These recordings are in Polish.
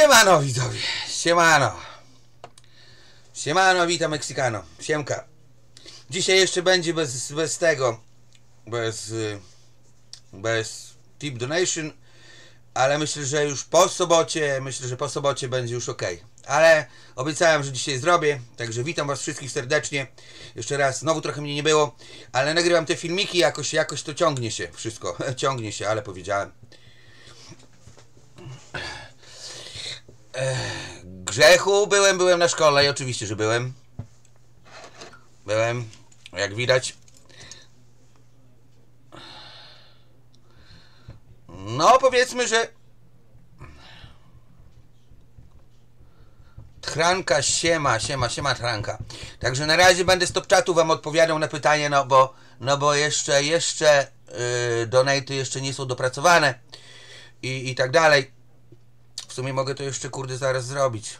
Siemano widzowie, siemano. Siemano, witam Meksykano, siemka. Dzisiaj jeszcze będzie bez, bez tego, bez, bez tip donation, ale myślę, że już po sobocie, myślę, że po sobocie będzie już ok. Ale obiecałem, że dzisiaj zrobię, także witam was wszystkich serdecznie. Jeszcze raz, znowu trochę mnie nie było, ale nagrywam te filmiki, jakoś, jakoś to ciągnie się wszystko, ciągnie się, ale powiedziałem. Grzechu byłem, byłem na szkole i oczywiście, że byłem. Byłem, jak widać. No, powiedzmy, że Tchranka siema, siema, siema Tchranka. Także na razie będę z top czatu wam odpowiadał na pytanie, no bo, no bo jeszcze, jeszcze yy, donaty jeszcze nie są dopracowane i, i tak dalej. Sumie mogę to jeszcze kurde zaraz zrobić.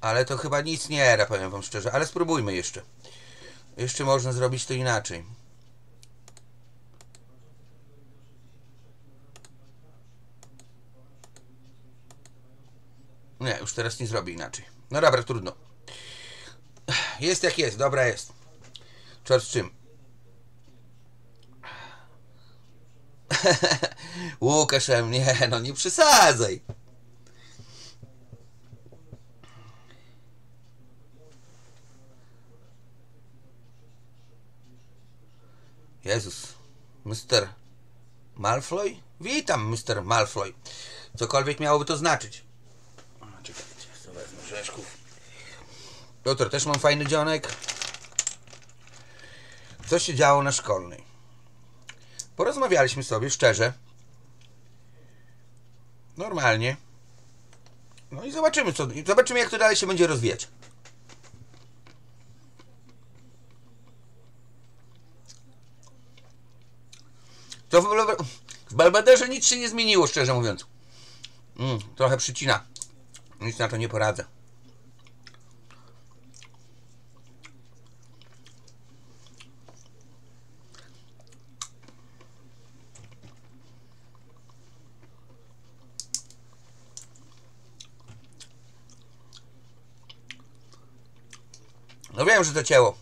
Ale to chyba nic nie era, powiem wam szczerze. Ale spróbujmy jeszcze. Jeszcze można zrobić to inaczej. Nie, już teraz nie zrobię inaczej. No dobra, trudno. Jest jak jest, dobra jest. Z czym. Łukaszem, nie, no nie przesadzaj. Jezus. Mr. Malfoy? Witam, Mr. Malfoy. Cokolwiek miałoby to znaczyć. Czekajcie, co wezmę rzeszków. Jutro też mam fajny dzionek. Co się działo na szkolnej? Porozmawialiśmy sobie szczerze. Normalnie. No i zobaczymy, co, zobaczymy jak to dalej się będzie rozwijać. To w, w Belwederze nic się nie zmieniło, szczerze mówiąc. Mm, trochę przycina. Nic na to nie poradzę. No wiem, że to cięło.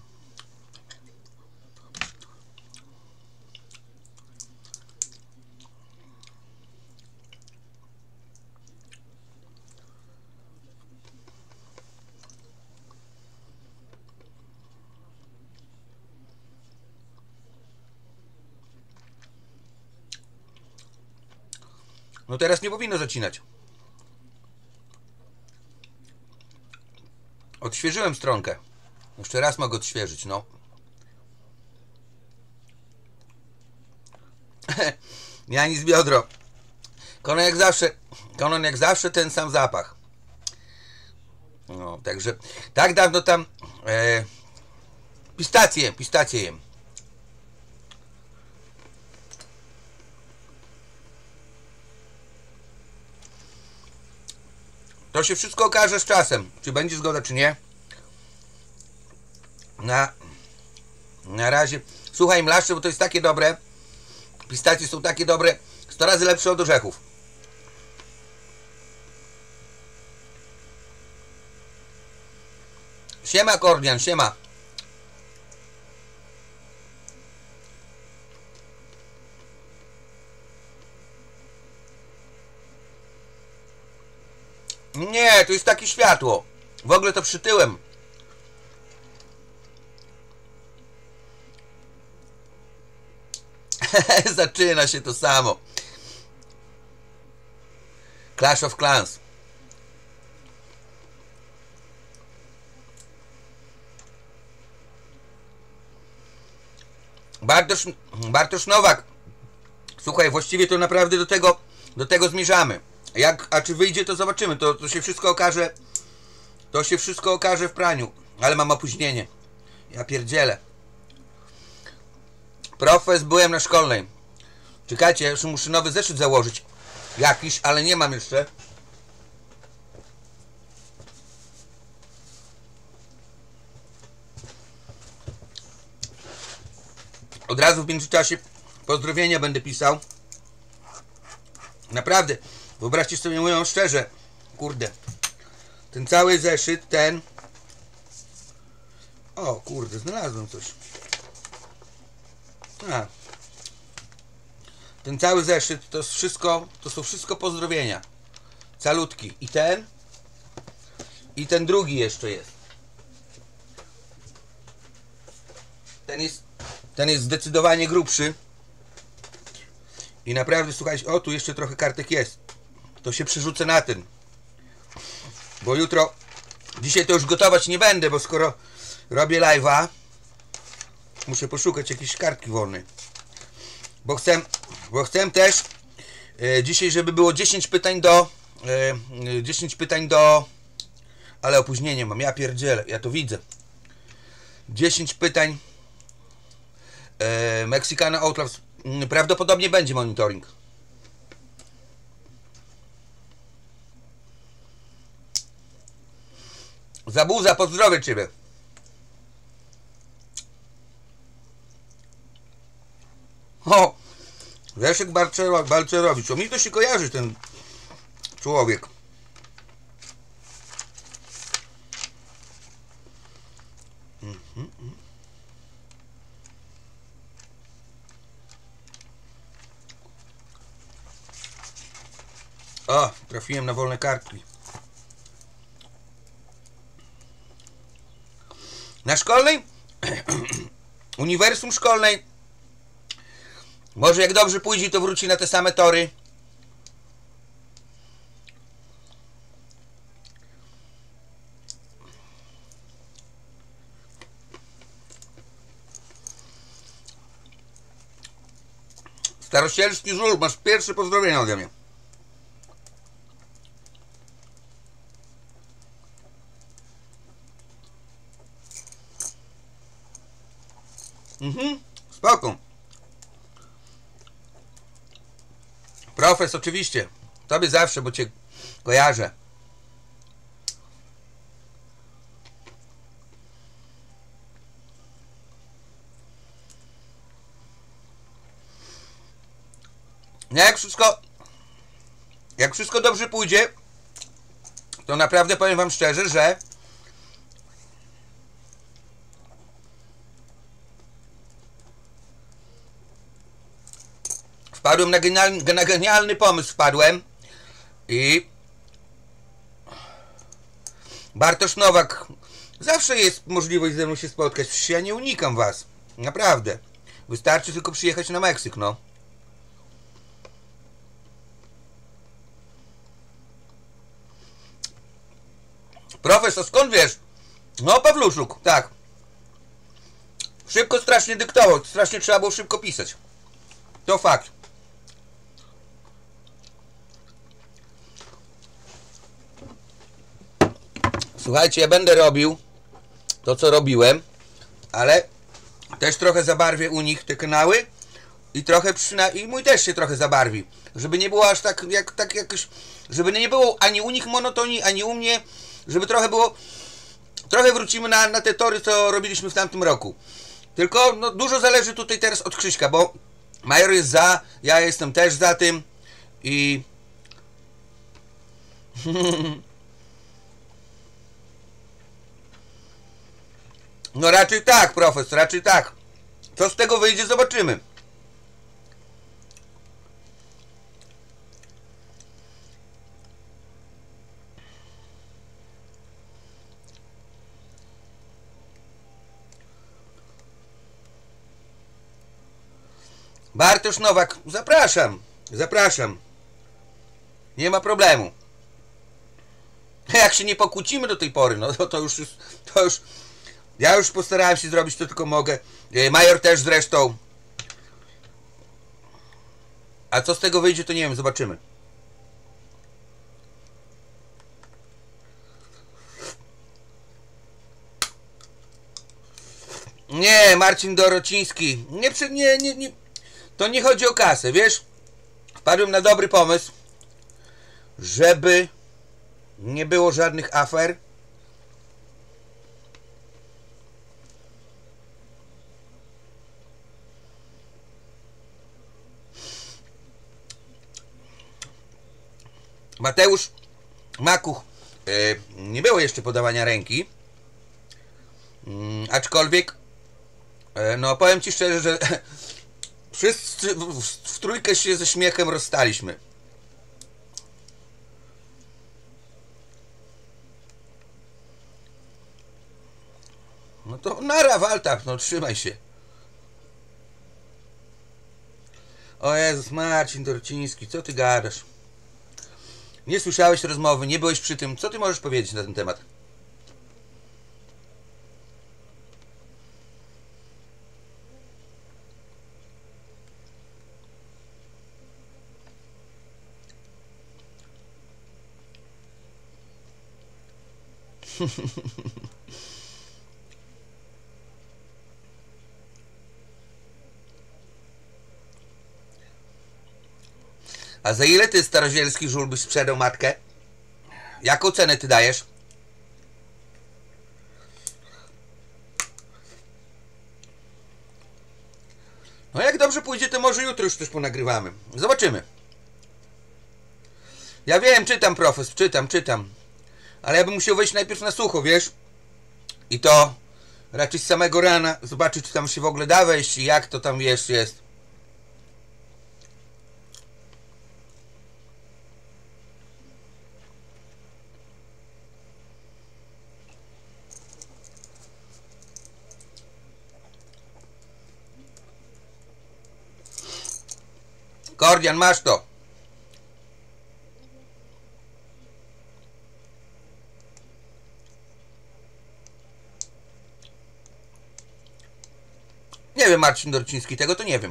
Teraz nie powinno zacinać. Odświeżyłem stronkę. Jeszcze raz mogę odświeżyć, no. ja nic biodro. Konon jak zawsze, konon jak zawsze ten sam zapach. No, także tak dawno tam e, pistacje, pistacje jem. To się wszystko okaże z czasem, czy będzie zgoda, czy nie. Na, na razie. Słuchaj, mlaszcze, bo to jest takie dobre. Pistacje są takie dobre. 100 razy lepsze od orzechów. Siema, Kordian, siema. Nie, to jest takie światło. W ogóle to przytyłem. Zaczyna się to samo. Clash of Clans. Bartosz, Bartosz Nowak. Słuchaj, właściwie to naprawdę do tego, do tego zmierzamy. Jak, a czy wyjdzie, to zobaczymy. To, to się wszystko okaże. To się wszystko okaże w praniu. Ale mam opóźnienie. Ja pierdzielę. Profes, byłem na szkolnej. Czekajcie, już muszę nowy zeszyt założyć. Jakiś, ale nie mam jeszcze. Od razu w międzyczasie pozdrowienia będę pisał. Naprawdę, wyobraźcie sobie, mówią szczerze, kurde. Ten cały zeszyt, ten. O, kurde, znalazłem coś. A. Ten cały zeszyt to jest wszystko, to są wszystko pozdrowienia. Calutki. I ten. I ten drugi jeszcze jest. Ten jest, ten jest zdecydowanie grubszy. I naprawdę, słuchajcie, o tu jeszcze trochę kartek jest. To się przerzucę na ten. Bo jutro, dzisiaj to już gotować nie będę, bo skoro robię live'a, muszę poszukać jakiejś kartki wolnej. Bo chcę, bo chcę też e, dzisiaj, żeby było 10 pytań do e, e, 10 pytań do ale opóźnienie mam, ja pierdzielę, ja to widzę. 10 pytań e, Mexicana Outlaws prawdopodobnie będzie monitoring. Zabuza, pozdrowię Ciebie. O! Leszek Balcerowicz. O mi to się kojarzy ten człowiek. O, trafiłem na wolne kartki. Na szkolnej? Uniwersum szkolnej. Może jak dobrze pójdzie, to wróci na te same tory. Starościelski żul, masz pierwsze pozdrowienia ode mnie. Mhm, spoko. Profes, oczywiście. Tobie zawsze, bo cię kojarzę. No jak wszystko jak wszystko dobrze pójdzie, to naprawdę powiem wam szczerze, że Wpadłem na genialny, na genialny pomysł, wpadłem i Bartosz Nowak zawsze jest możliwość ze mną się spotkać, ja nie unikam was, naprawdę. Wystarczy tylko przyjechać na Meksyk, no. Profesor, skąd wiesz? No, Pawluszuk, tak. Szybko strasznie dyktował, strasznie trzeba było szybko pisać. To fakt. Słuchajcie, ja będę robił to, co robiłem, ale też trochę zabarwię u nich te kanały i trochę przyna... i mój też się trochę zabarwi. Żeby nie było aż tak, jak, tak jakoś, żeby nie było ani u nich monotonii, ani u mnie, żeby trochę było, trochę wrócimy na, na te tory, co robiliśmy w tamtym roku. Tylko no, dużo zależy tutaj teraz od Krzyśka, bo Major jest za, ja jestem też za tym i No raczej tak, profesor, raczej tak. Co z tego wyjdzie, zobaczymy. Bartosz Nowak, zapraszam, zapraszam. Nie ma problemu. Jak się nie pokłócimy do tej pory, no to, to już to już ja już postarałem się zrobić to tylko mogę. E, Major też zresztą. A co z tego wyjdzie, to nie wiem, zobaczymy. Nie, Marcin Dorociński. Nie, nie, nie, nie. To nie chodzi o kasę, wiesz? Wpadłem na dobry pomysł, żeby nie było żadnych afer Mateusz makuch e, nie było jeszcze podawania ręki. Mm, aczkolwiek, e, no powiem Ci szczerze, że wszyscy w, trójkę się ze śmiechem rozstaliśmy. No to nara Waltak, no trzymaj się. O Jezus, Marcin Dorciński, co ty gadasz? Nie słyszałeś rozmowy, nie byłeś przy tym. Co ty możesz powiedzieć na ten temat? A za ile ty starozielski żul byś sprzedał matkę? Jaką cenę ty dajesz? No jak dobrze pójdzie, to może jutro już coś ponagrywamy. Zobaczymy. Ja wiem, czytam profes, czytam, czytam. Ale ja bym musiał wejść najpierw na sucho, wiesz? I to raczej z samego rana zobaczyć, czy tam się w ogóle da wejść i jak to tam, wiesz, jest. Kordian, masz to. Nie wiem, Marcin Dorciński, tego to nie wiem.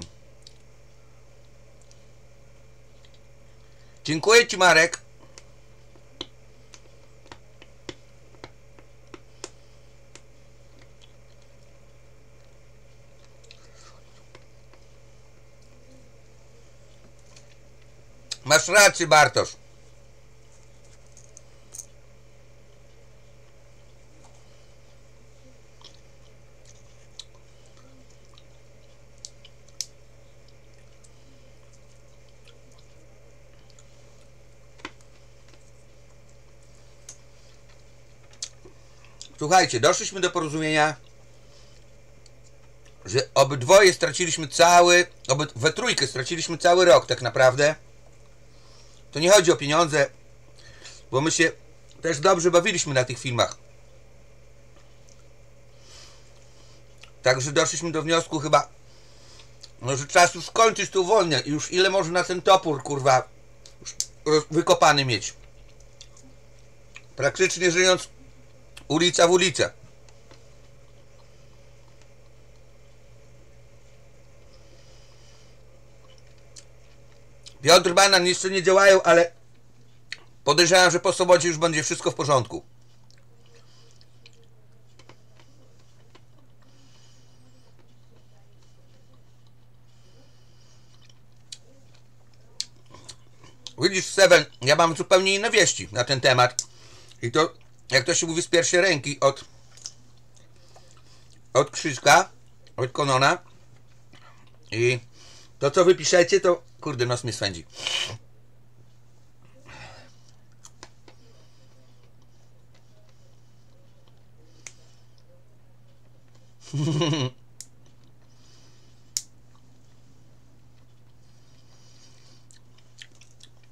Dziękuję Ci, Marek. Masz rację, Bartosz. Słuchajcie, doszliśmy do porozumienia, że obydwoje straciliśmy cały, oby, we trójkę straciliśmy cały rok tak naprawdę. To nie chodzi o pieniądze, bo my się też dobrze bawiliśmy na tych filmach. Także doszliśmy do wniosku chyba, no, że czas już skończyć tą wojnę. Już ile można ten topór, kurwa, wykopany mieć. Praktycznie żyjąc ulica w ulicę. Piotr Banan jeszcze nie działają, ale podejrzewam, że po sobocie już będzie wszystko w porządku. Widzisz, Seven, ja mam zupełnie inne wieści na ten temat. I to, jak to się mówi, z pierwszej ręki od od Krzyżka, od Konona. I to, co wy piszecie, to kurde, nos mnie swędzi.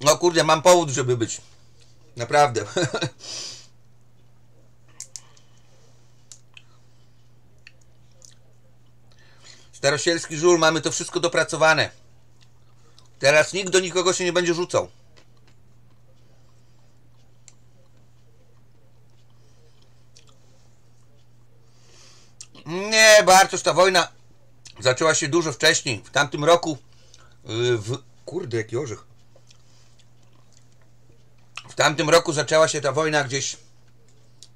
No kurde, mam powód, żeby być. Naprawdę. Starosielski żul, mamy to wszystko dopracowane. Teraz nikt do nikogo się nie będzie rzucał. Nie, Bartosz, ta wojna zaczęła się dużo wcześniej. W tamtym roku y, w... Kurde, jaki orzech. W tamtym roku zaczęła się ta wojna gdzieś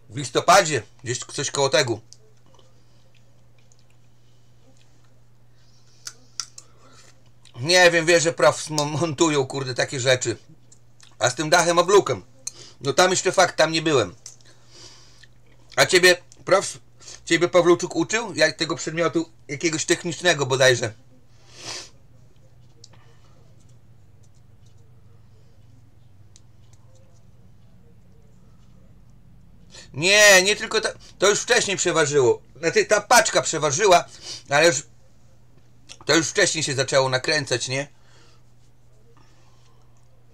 w listopadzie, gdzieś coś koło tego. Nie wiem, wie, że prof montują, kurde, takie rzeczy. A z tym dachem oblukiem. No tam jeszcze fakt, tam nie byłem. A ciebie, prof, ciebie Pawluczuk uczył? Jak tego przedmiotu jakiegoś technicznego bodajże. Nie, nie tylko ta, to już wcześniej przeważyło. Znaczy, ta paczka przeważyła, ale już to już wcześniej się zaczęło nakręcać, nie?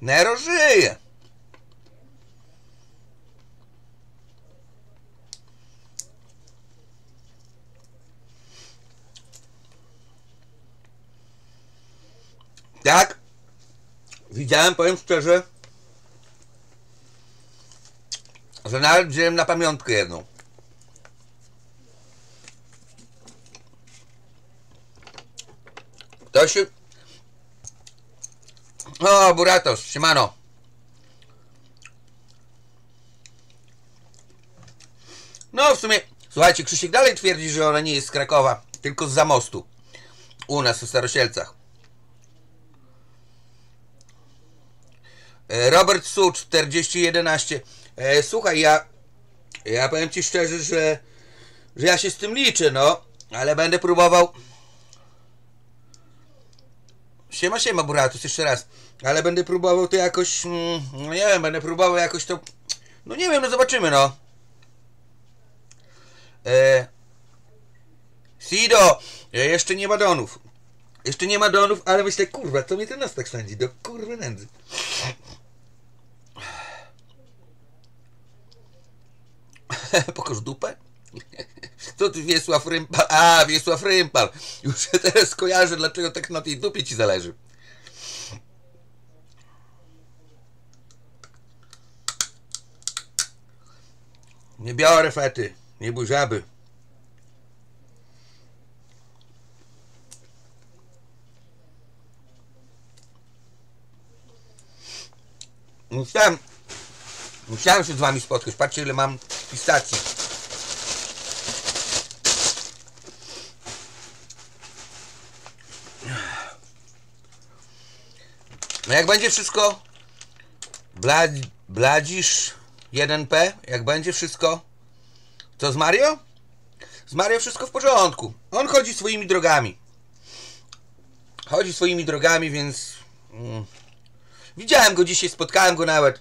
Nero żyje. Tak? Widziałem, powiem szczerze, że nawet wziąłem na pamiątkę jedną. To się... O, Buratos, siemano. No, w sumie, słuchajcie, Krzysiek dalej twierdzi, że ona nie jest z Krakowa, tylko z Zamostu. U nas, w Starosielcach. E, Robert Su, 4011. E, słuchaj, ja, ja powiem Ci szczerze, że, że ja się z tym liczę, no, ale będę próbował. Siema, siema, Buratus, jeszcze raz. Ale będę próbował to jakoś, mm, no nie wiem, będę próbował jakoś to, no nie wiem, no zobaczymy, no. E, Sido, e, jeszcze nie ma donów. Jeszcze nie ma donów, ale myślę, kurwa, to mnie ten nos tak sądzi, do kurwy nędzy. Pokaż dupę. Co ty Wiesław Rympal? A, Wiesław Rympal. Już się teraz kojarzę, dlaczego tak na tej dupie ci zależy. Nie biorę fety, nie bój. Musiałem, musiałem się z wami spotkać. Patrzcie ile mam pistacji. No jak będzie wszystko Blad, Bladzisz 1P, jak będzie wszystko co z Mario? Z Mario wszystko w porządku. On chodzi swoimi drogami. Chodzi swoimi drogami, więc mm, widziałem go dzisiaj, spotkałem go nawet.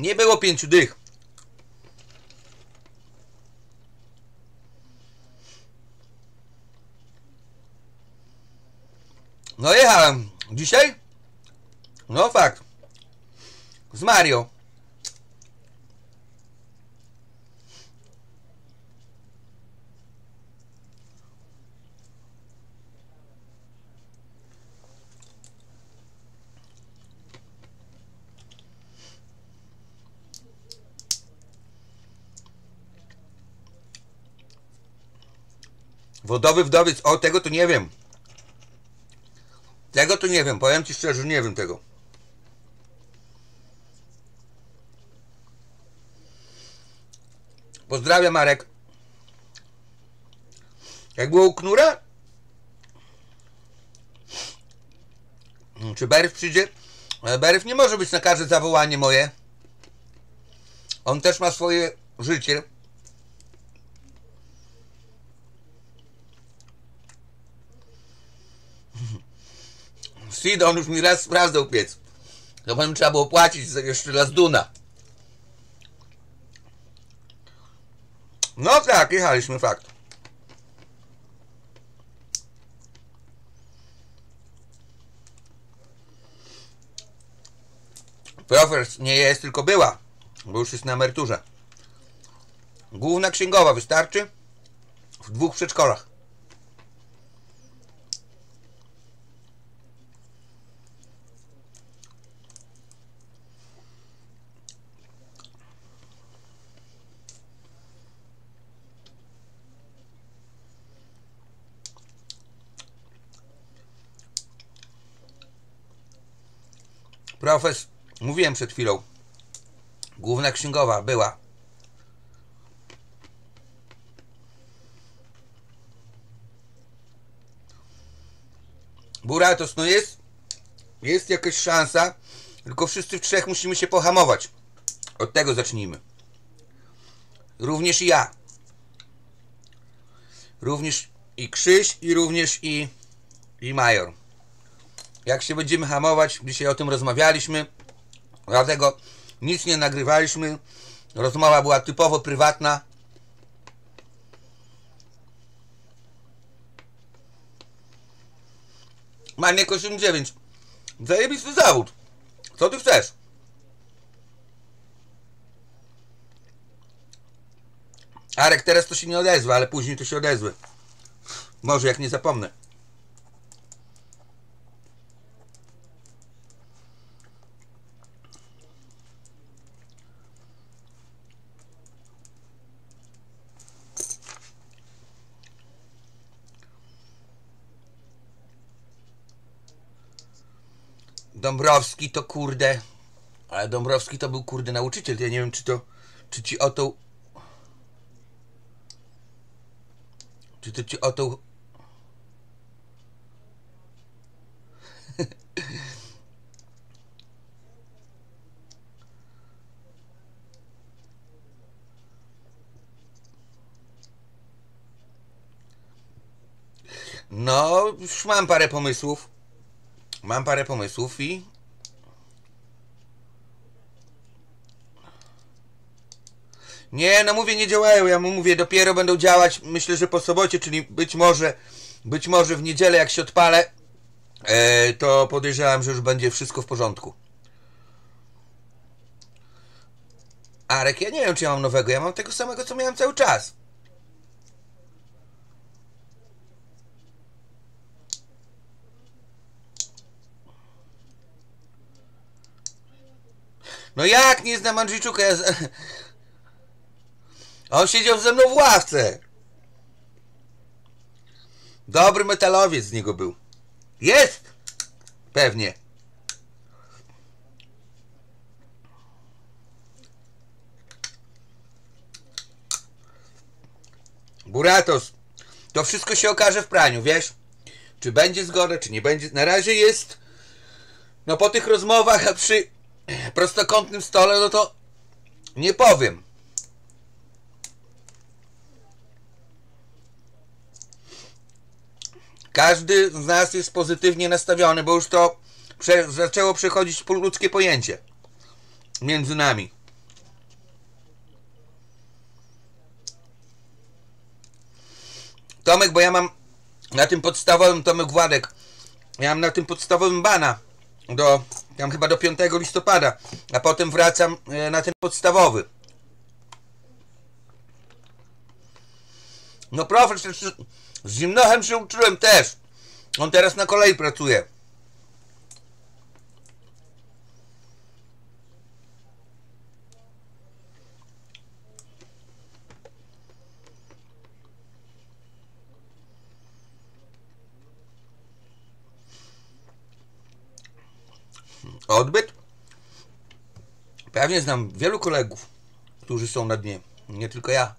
Nie było pięciu dych. No jechałem. Dzisiaj? No fakt. Z Mario. Wodowy wdowiec, o tego to nie wiem. Tego to nie wiem, powiem Ci szczerze, nie wiem tego. Pozdrawiam Marek. Jak było u Knura? Czy Beryw przyjdzie? E, Beryw nie może być na każde zawołanie moje. On też ma swoje życie. Sid, on już mi raz sprawdzał piec. To potem trzeba było płacić jeszcze raz Duna. No tak, jechaliśmy, fakt. Profes nie jest, tylko była, bo już jest na emeryturze. Główna księgowa wystarczy w dwóch przedszkolach. Profes, mówiłem przed chwilą. Główna księgowa była. Buratos, no jest, jest jakaś szansa, Tylko wszyscy w trzech musimy się pohamować. Od tego zacznijmy. Również i ja. Również i Krzyś, i również i, i Major. Jak się będziemy hamować, dzisiaj o tym rozmawialiśmy, dlatego nic nie nagrywaliśmy. Rozmowa była typowo prywatna. Maniek 89. Zajebisty zawód. Co ty chcesz? Arek, teraz to się nie odezwa, ale później to się odezwę. Może jak nie zapomnę. Dąbrowski to kurde. Ale Dąbrowski to był kurde nauczyciel. Ja nie wiem, czy to. Czy ci o to. Czy to ci o to. No, już mam parę pomysłów. Mam parę pomysłów i. Nie, no mówię, nie działają. Ja mu mówię, dopiero będą działać. Myślę, że po sobocie, czyli być może, być może w niedzielę, jak się odpalę, e, to podejrzewam, że już będzie wszystko w porządku. Arek, ja nie wiem, czy ja mam nowego. Ja mam tego samego, co miałem cały czas. No jak nie znam Andrzejczuka? Ja z... On siedział ze mną w ławce. Dobry metalowiec z niego był. Jest! Pewnie. Buratos, to wszystko się okaże w praniu, wiesz? Czy będzie zgoda, czy nie będzie. Na razie jest. No po tych rozmowach przy prostokątnym stole, no to nie powiem. Każdy z nas jest pozytywnie nastawiony, bo już to prze zaczęło przechodzić ludzkie pojęcie między nami. Tomek, bo ja mam na tym podstawowym, Tomek Władek, ja mam na tym podstawowym bana do, tam chyba do 5 listopada, a potem wracam e, na ten podstawowy. No profesor, z Zimnochem się uczyłem też. On teraz na kolei pracuje. Odbyt? Pewnie znam wielu kolegów, którzy są na dnie. Nie tylko ja.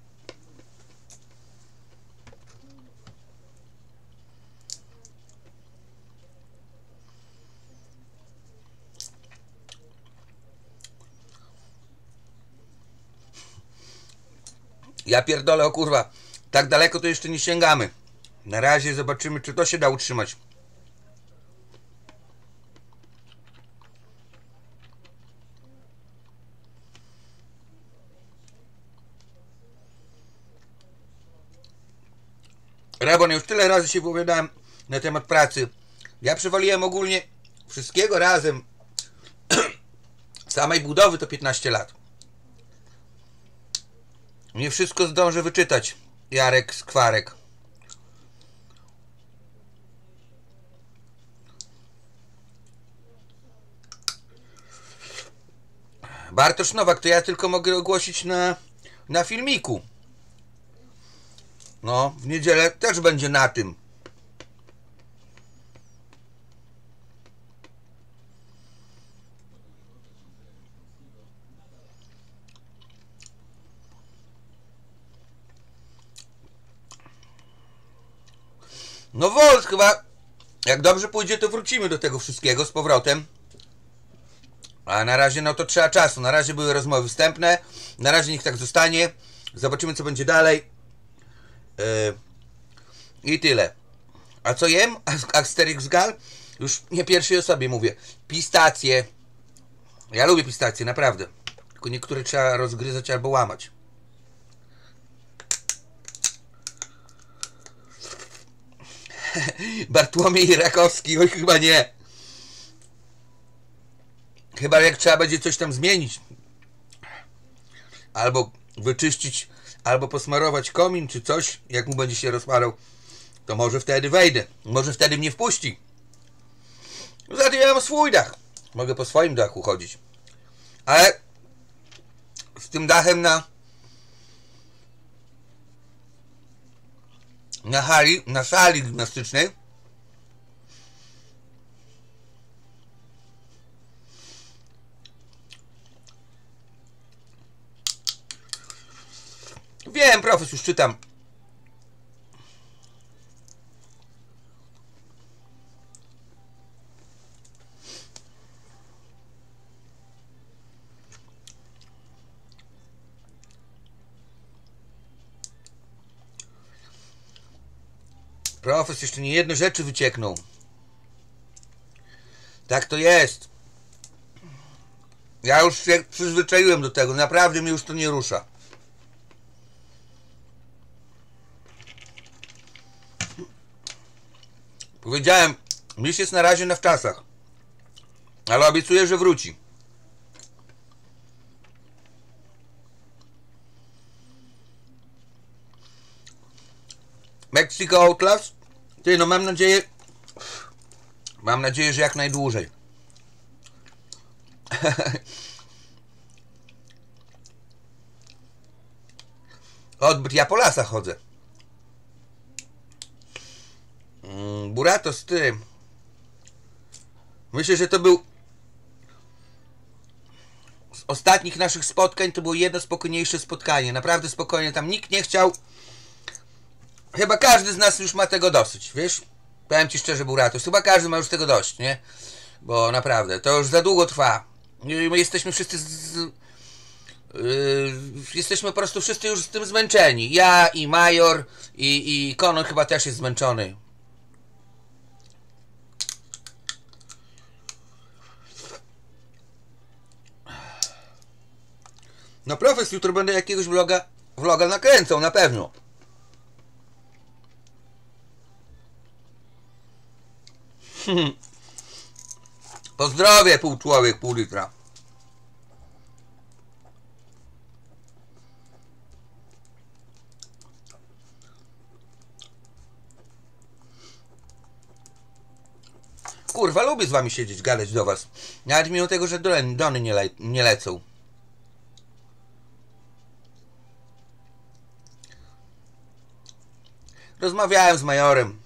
Ja pierdolę, o kurwa. Tak daleko to jeszcze nie sięgamy. Na razie zobaczymy, czy to się da utrzymać. Rebon, ja już tyle razy się wypowiadałem na temat pracy. Ja przewaliłem ogólnie wszystkiego razem samej budowy to 15 lat. Nie wszystko zdążę wyczytać. Jarek Skwarek. Bartosz Nowak, to ja tylko mogę ogłosić na, na filmiku. No, w niedzielę też będzie na tym. No Wolf chyba, jak dobrze pójdzie, to wrócimy do tego wszystkiego z powrotem. A na razie no to trzeba czasu. Na razie były rozmowy wstępne. Na razie niech tak zostanie. Zobaczymy co będzie dalej. Yy, I tyle. A co jem? Asterix Gal? Już nie pierwszej osobie mówię. Pistacje. Ja lubię pistacje, naprawdę. Tylko niektóre trzeba rozgryzać albo łamać. Bartłomiej Rakowski, oj chyba nie. Chyba jak trzeba będzie coś tam zmienić. Albo wyczyścić, albo posmarować komin, czy coś, jak mu będzie się rozparał, to może wtedy wejdę. Może wtedy mnie wpuści. Zatem ja mam swój dach. Mogę po swoim dachu chodzić. Ale z tym dachem na na hali, na sali gimnastycznej Wiem, profes, już czytam. Profes, jeszcze nie jedne rzeczy wyciekną. Tak to jest. Ja już się przyzwyczaiłem do tego. Naprawdę mnie już to nie rusza. Powiedziałem, miś jest na razie na wczasach. Ale obiecuję, że wróci. Mexico Outlast? Ty, no mam nadzieję... Mam nadzieję, że jak najdłużej. Odbyt, ja po lasach chodzę. Mm, Buratos, ty. Myślę, że to był z ostatnich naszych spotkań to było jedno spokojniejsze spotkanie. Naprawdę spokojnie. Tam nikt nie chciał. Chyba każdy z nas już ma tego dosyć, wiesz? Powiem ci szczerze, Buratos. Chyba każdy ma już tego dość, nie? Bo naprawdę, to już za długo trwa. My jesteśmy wszyscy z, Yy, jesteśmy po prostu wszyscy już z tym zmęczeni. Ja i Major i, i Konon chyba też jest zmęczony. No profes, jutro będę jakiegoś vloga, vloga nakręcał, na pewno. Pozdrowie, pół człowiek, pół litra. Kurwa, lubię z wami siedzieć, gadać do was. Nawet mimo tego, że dony nie, le nie lecą. Rozmawiałem z majorem.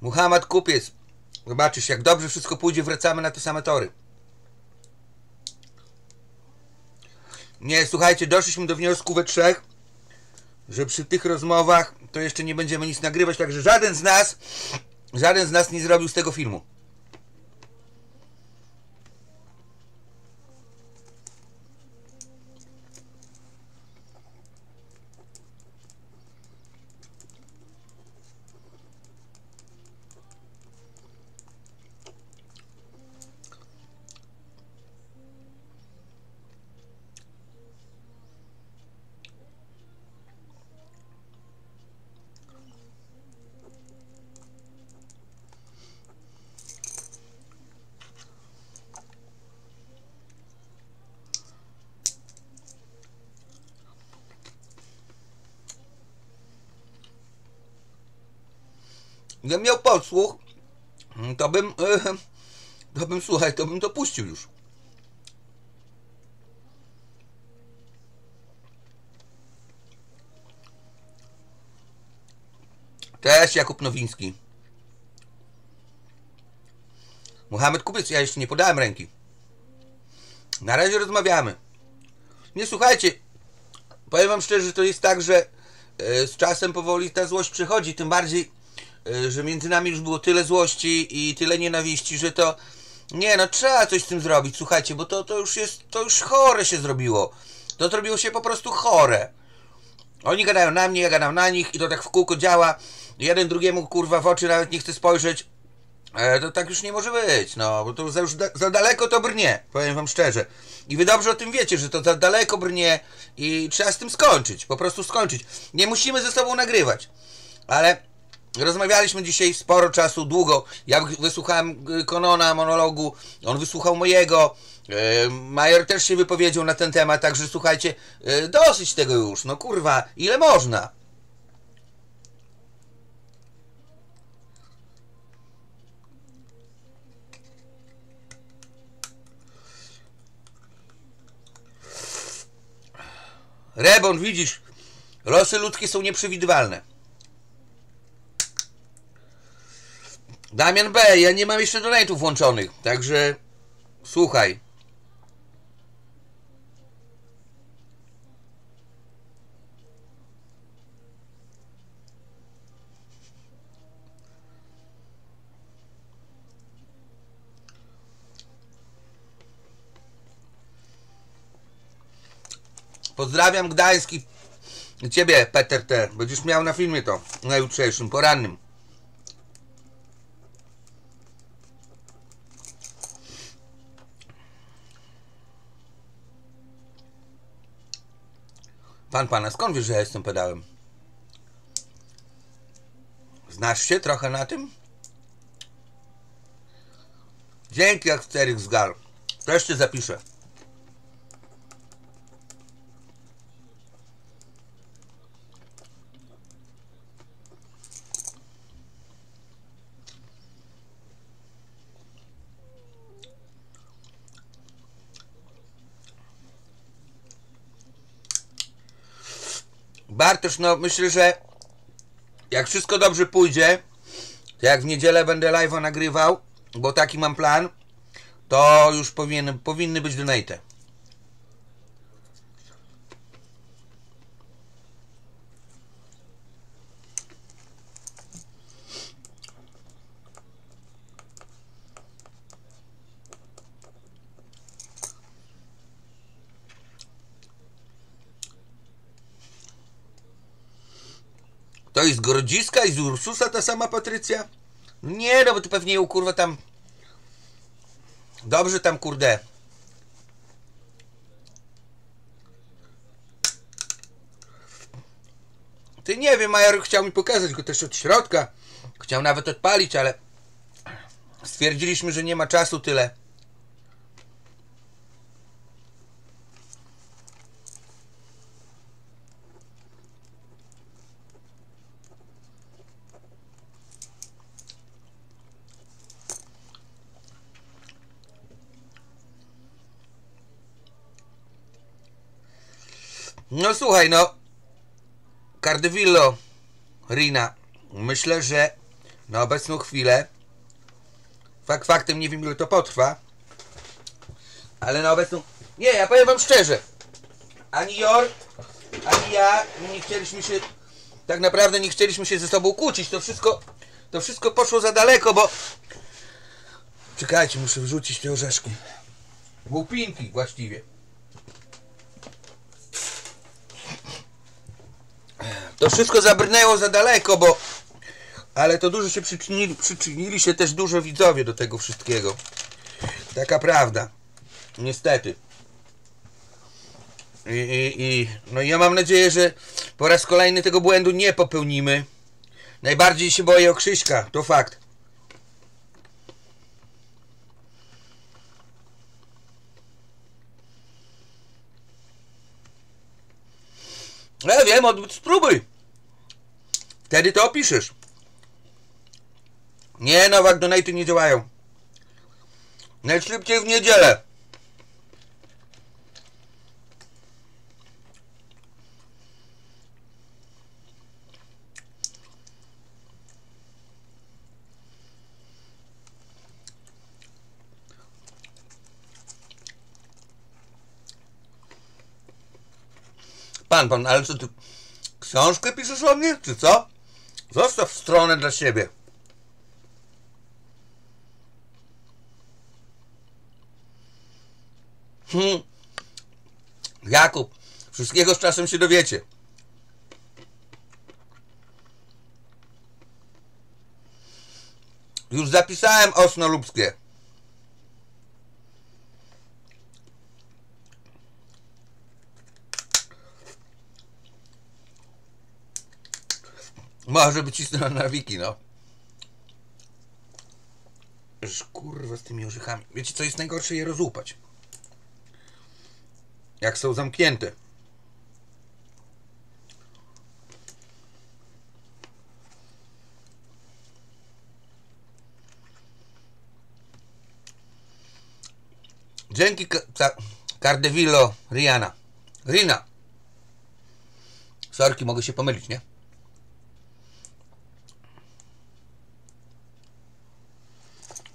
Muhammad Kupiec. Zobaczysz, jak dobrze wszystko pójdzie, wracamy na te same tory. Nie, słuchajcie, doszliśmy do wniosku we trzech, że przy tych rozmowach to jeszcze nie będziemy nic nagrywać, także żaden z nas, żaden z nas nie zrobił z tego filmu. Gdybym miał podsłuch, to bym, to bym, słuchaj, to bym to puścił już. Cześć, Jakub Nowiński. Mohamed Kubiec, ja jeszcze nie podałem ręki. Na razie rozmawiamy. Nie słuchajcie, powiem wam szczerze, że to jest tak, że e, z czasem powoli ta złość przychodzi, tym bardziej, e, że między nami już było tyle złości i tyle nienawiści, że to nie no, trzeba coś z tym zrobić, słuchajcie, bo to, to już jest, to już chore się zrobiło. To zrobiło się po prostu chore. Oni gadają na mnie, ja gadam na nich i to tak w kółko działa. Jeden drugiemu kurwa w oczy nawet nie chce spojrzeć. E, to tak już nie może być, no, bo to za, już da, za daleko to brnie, powiem wam szczerze. I wy dobrze o tym wiecie, że to za daleko brnie i trzeba z tym skończyć, po prostu skończyć. Nie musimy ze sobą nagrywać, ale rozmawialiśmy dzisiaj sporo czasu, długo. Ja wysłuchałem y, Konona monologu, on wysłuchał mojego. E, Major też się wypowiedział na ten temat, także słuchajcie, e, dosyć tego już, no kurwa, ile można? Rebon, widzisz, losy ludzkie są nieprzewidywalne. Damian B, ja nie mam jeszcze donate'ów włączonych, także słuchaj. Pozdrawiam Gdański. Ciebie, Peter T. Będziesz miał na filmie to, na jutrzejszym, porannym. Pan pana, skąd wiesz, że ja jestem pedałem? Znasz się trochę na tym? Dzięki jak Steryk zgar. Też cię zapiszę. Bartosz, no myślę, że jak wszystko dobrze pójdzie, to jak w niedzielę będę live'a nagrywał, bo taki mam plan, to już powinien, powinny być donate. To jest z Grodziska i z Ursusa ta sama Patrycja? Nie, no bo to pewnie ją kurwa tam... Dobrze tam kurde. Ty nie wiem, Major chciał mi pokazać go też od środka. Chciał nawet odpalić, ale stwierdziliśmy, że nie ma czasu tyle. No słuchaj, no. Cardevillo, Rina. Myślę, że na obecną chwilę. Fakt faktem nie wiem ile to potrwa. Ale na obecną. Nie, ja powiem wam szczerze. Ani Jor, ani ja nie chcieliśmy się. Tak naprawdę nie chcieliśmy się ze sobą kłócić. To wszystko. To wszystko poszło za daleko, bo. Czekajcie, muszę wrzucić te orzeszki. Łupinki właściwie. To wszystko zabrnęło za daleko, bo. Ale to dużo się przyczynili, przyczynili się też dużo widzowie do tego wszystkiego. Taka prawda. Niestety. I, i, i no ja mam nadzieję, że po raz kolejny tego błędu nie popełnimy. Najbardziej się boję o Krzyśka, to fakt. Ja wiem, spróbuj. Wtedy to opiszesz. Nie, no Donate'y nie działają. Najszybciej w niedzielę. Pan, pan, ale co ty książkę piszesz o mnie, czy co? Zostaw stronę dla siebie. Hmm. Jakub, wszystkiego z czasem się dowiecie. Już zapisałem osno lubskie. Może być cisnę na wiki, no. Kurwa z tymi orzechami. Wiecie co jest najgorsze? Je rozłupać. Jak są zamknięte. Dzięki Cardevillo Riana. Rina. Sorki, mogę się pomylić, nie?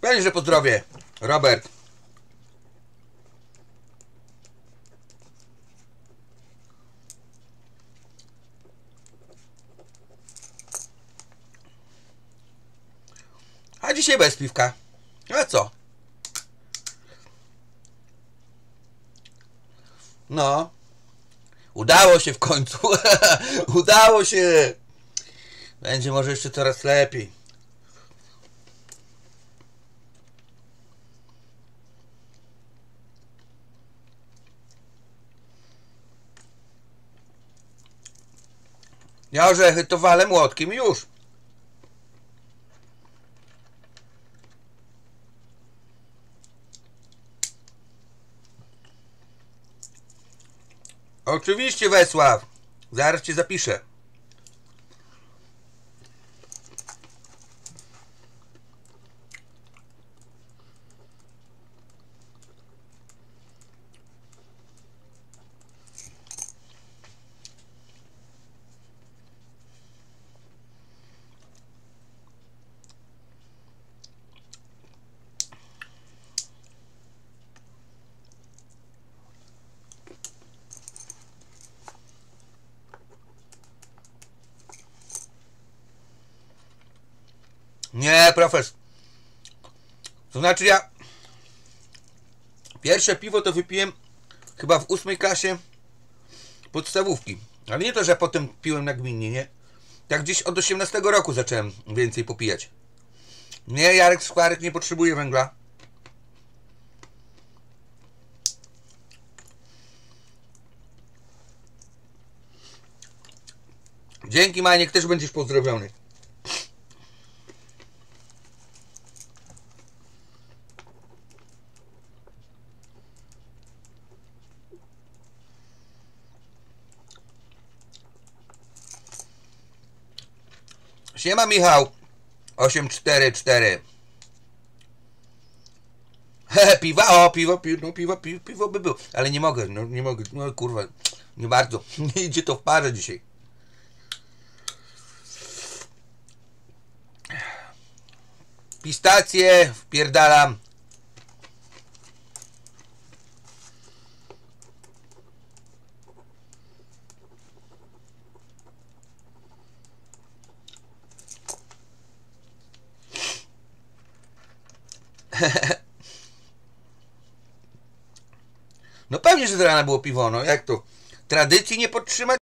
Pewnie, że pozdrowie. Robert. A dzisiaj bez piwka. A co? No. Udało się w końcu. Udało się. Będzie może jeszcze coraz lepiej. Ja orzechy to walę młotkiem już. Oczywiście Wesław. Zaraz cię zapiszę. Nie, profes. To znaczy ja pierwsze piwo to wypiłem chyba w ósmej klasie podstawówki. Ale nie to, że potem piłem na gminie, nie? Tak gdzieś od 18 roku zacząłem więcej popijać. Nie, Jarek Skwarek nie potrzebuje węgla. Dzięki Maniek, też będziesz pozdrowiony. Siema Michał 844 He, piwa, o piwo, piwo, no piwo, piwo, piwo by było, ale nie mogę, no nie mogę, no kurwa, nie bardzo, nie idzie to w parze dzisiaj. Pistacje wpierdalam. No pewnie, że z rana było piwo, no jak to? Tradycji nie podtrzymać?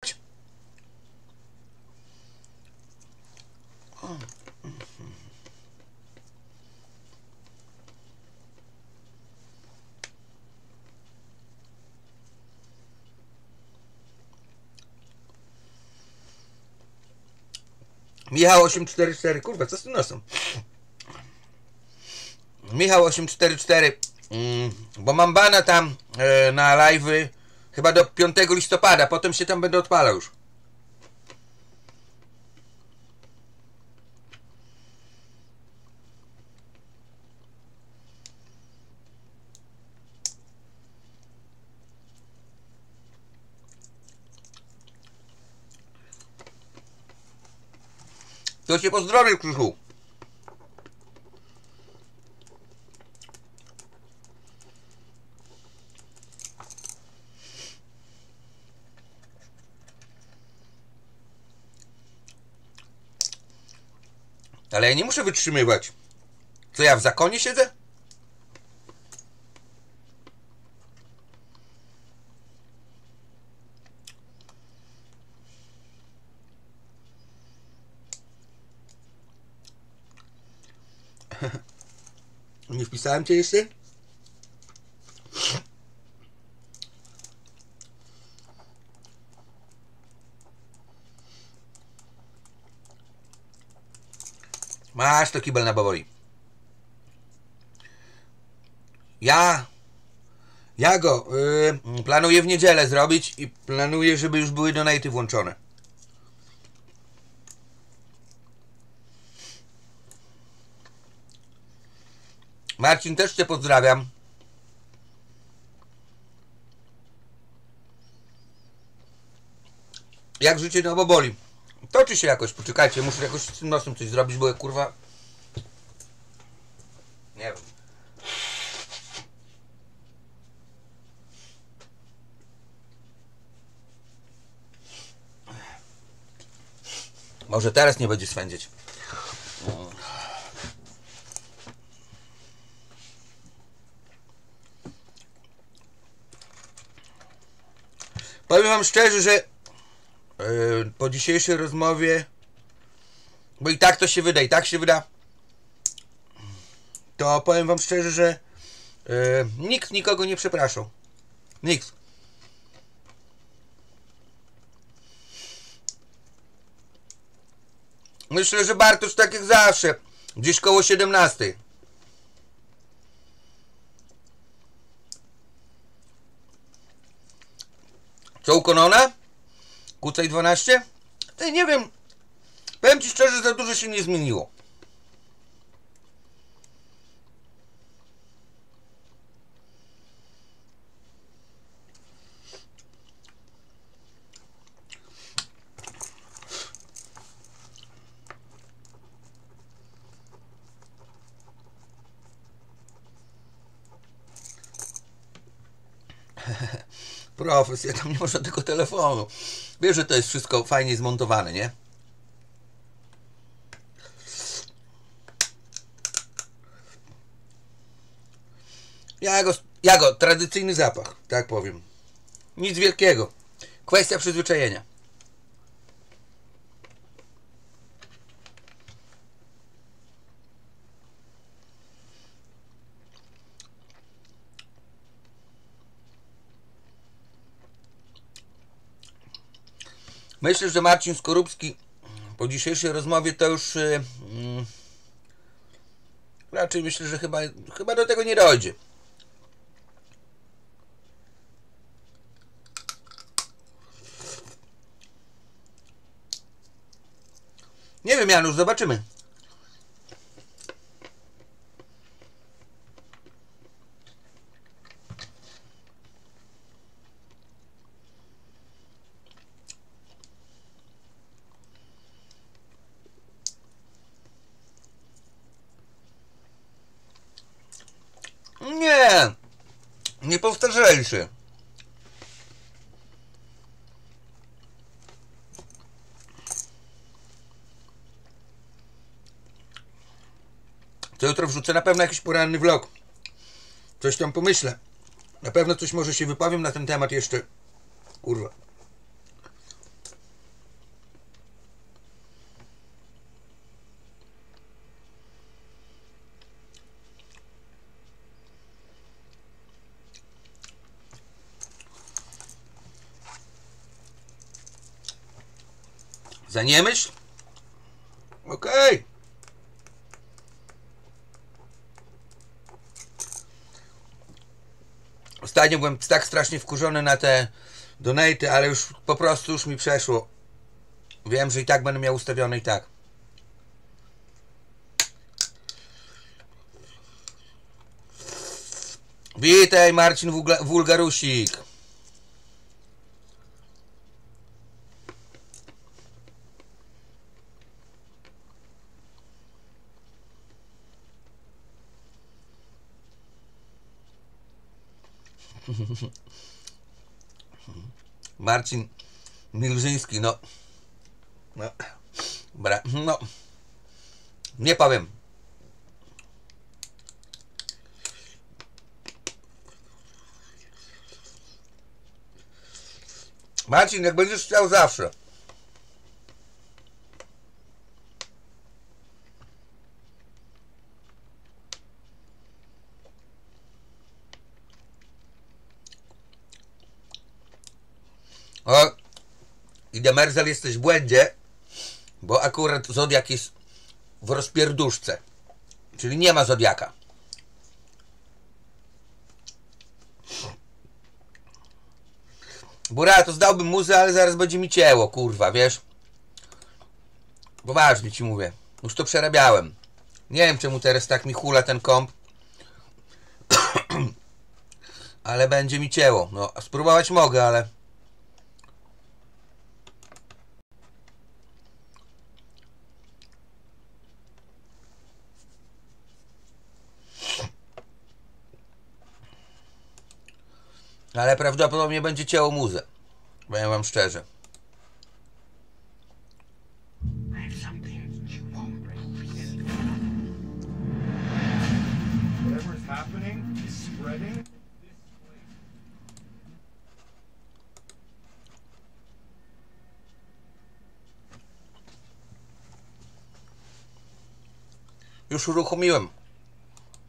Michał 844, kurwa, co z tym nosem? Michał 844, mm, bo mam bana tam e, na live'y chyba do 5 listopada, potem się tam będę odpalał już. To cię pozdrowię, Krzyżu. Ale ja nie muszę wytrzymywać. Co ja w zakonie siedzę? Nie wpisałem cię jeszcze? Masz to kibel na bawoli. Ja ja go y, planuję w niedzielę zrobić i planuję, żeby już były donaty włączone. Marcin, też Cię pozdrawiam. Jak życie no bo boli. Toczy się jakoś, poczekajcie, muszę jakoś z tym nosem coś zrobić, bo ja, kurwa... Nie wiem. Może teraz nie będzie swędzić. Powiem wam szczerze, że yy, po dzisiejszej rozmowie, bo i tak to się wyda, i tak się wyda, to powiem wam szczerze, że yy, nikt nikogo nie przepraszał. Nikt. Myślę, że Bartosz tak jak zawsze, gdzieś koło 17. Co u Konona? Kucaj 12? Ty nie wiem. Powiem ci szczerze, za dużo się nie zmieniło. Ja tam nie można tylko telefonu. Wiesz, że to jest wszystko fajnie zmontowane, nie? Ja go, ja go, tradycyjny zapach, tak powiem. Nic wielkiego. Kwestia przyzwyczajenia. Myślę, że Marcin Skorupski po dzisiejszej rozmowie to już yy, raczej myślę, że chyba, chyba do tego nie dojdzie. Nie wiem, Janusz, zobaczymy. Nie, nie się. To jutro wrzucę na pewno jakiś poranny vlog. Coś tam pomyślę. Na pewno coś może się wypowiem na ten temat jeszcze. Kurwa. Za nie? Okej. Okay. Ostatnio byłem tak strasznie wkurzony na te donaty, ale już po prostu już mi przeszło. Wiem, że i tak będę miał ustawione i tak. Witaj Marcin Wulgarusik. Marcin Milżyński, no. No. Bra, no. Nie powiem. Marcin, jak będziesz chciał zawsze. O, i Demerzel jesteś w błędzie, bo akurat Zodiak jest w rozpierduszce. Czyli nie ma Zodiaka. Bura, to zdałbym muzę, ale zaraz będzie mi cięło, kurwa, wiesz? Poważnie ci mówię. Już to przerabiałem. Nie wiem, czemu teraz tak mi hula ten komp. ale będzie mi cięło. No, spróbować mogę, ale... Ale prawdopodobnie będzie ciało muzę. Powiem wam szczerze. Już uruchomiłem.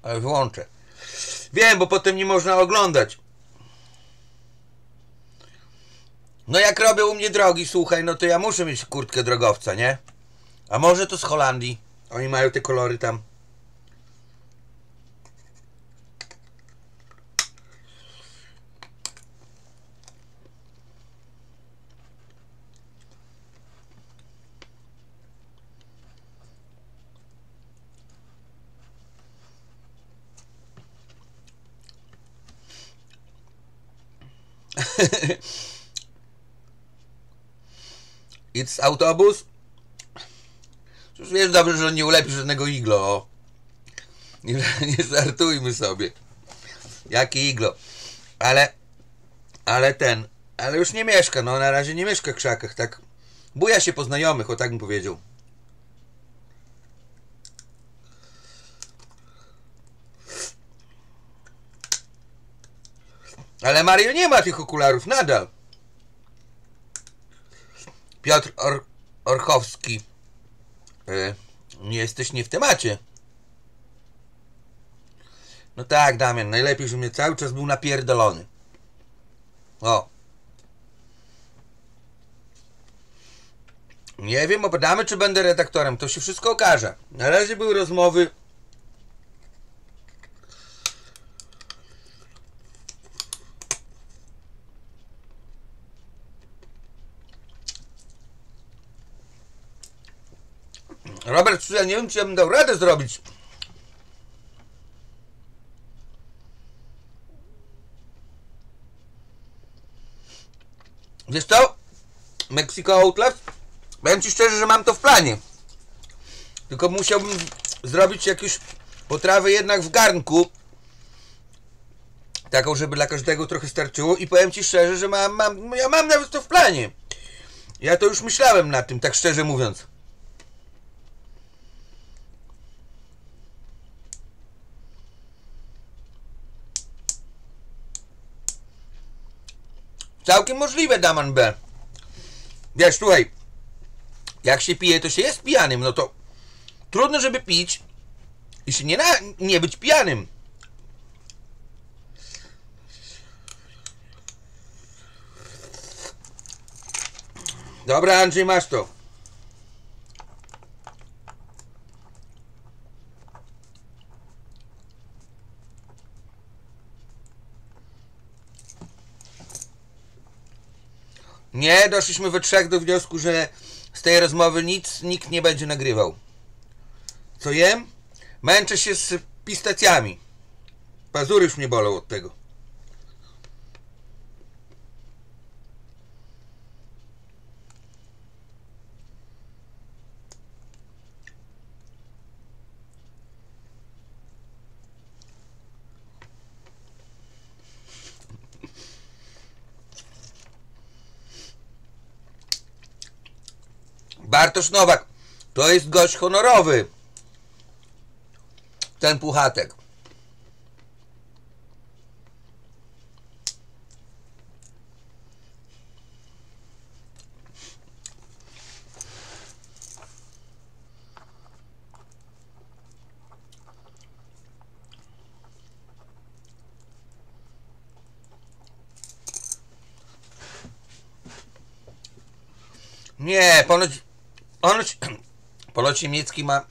Ale wyłączę. Wiem, bo potem nie można oglądać. No jak robią u mnie drogi, słuchaj, no to ja muszę mieć kurtkę drogowca, nie? A może to z Holandii? Oni mają te kolory tam. It's autobus. Już wiesz dobrze, że nie ulepi żadnego iglo. O. Nie, nie żartujmy sobie. Jakie iglo. Ale, ale ten, ale już nie mieszka, no na razie nie mieszka w krzakach, tak. Buja się po znajomych, o tak bym powiedział. Ale Mario nie ma tych okularów nadal. Piotr Or Orchowski. Y, nie jesteś nie w temacie. No tak, Damian, najlepiej, że mnie cały czas był napierdolony. O. Nie wiem, obadamy, czy będę redaktorem. To się wszystko okaże. Na razie były rozmowy. Robert, ja nie wiem, czy ja bym dał radę zrobić. Wiesz co? Mexico Outlast? Powiem Ci szczerze, że mam to w planie. Tylko musiałbym zrobić jakieś potrawę jednak w garnku. Taką, żeby dla każdego trochę starczyło. I powiem Ci szczerze, że mam, mam, ja mam nawet to w planie. Ja to już myślałem nad tym, tak szczerze mówiąc. Całkiem możliwe, Daman B. Wiesz, słuchaj, jak się pije, to się jest pijanym, no to trudno, żeby pić i się nie, na, nie być pijanym. Dobra, Andrzej, masz to. Nie, doszliśmy we trzech do wniosku, że z tej rozmowy nic nikt nie będzie nagrywał. Co jem? Męczę się z pistacjami. Pazury już mnie bolą od tego. Bartosz Nowak to jest gość honorowy. ten puchatek. Nie, ponoć, ponoć, ponoć niemiecki ma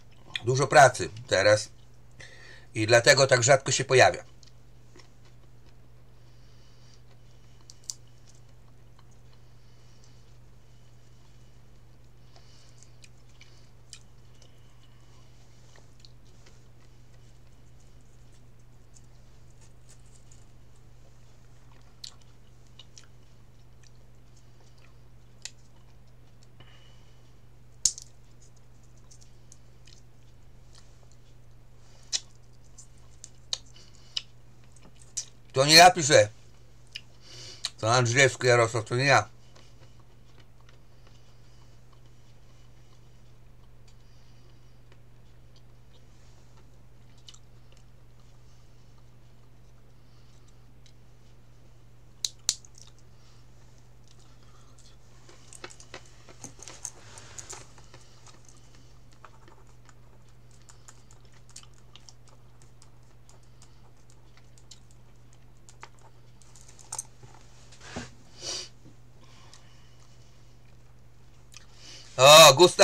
dużo pracy teraz i dlatego tak rzadko się pojawia. To nie ja piszę. To Andrzejewski Jarosław, to nie ja.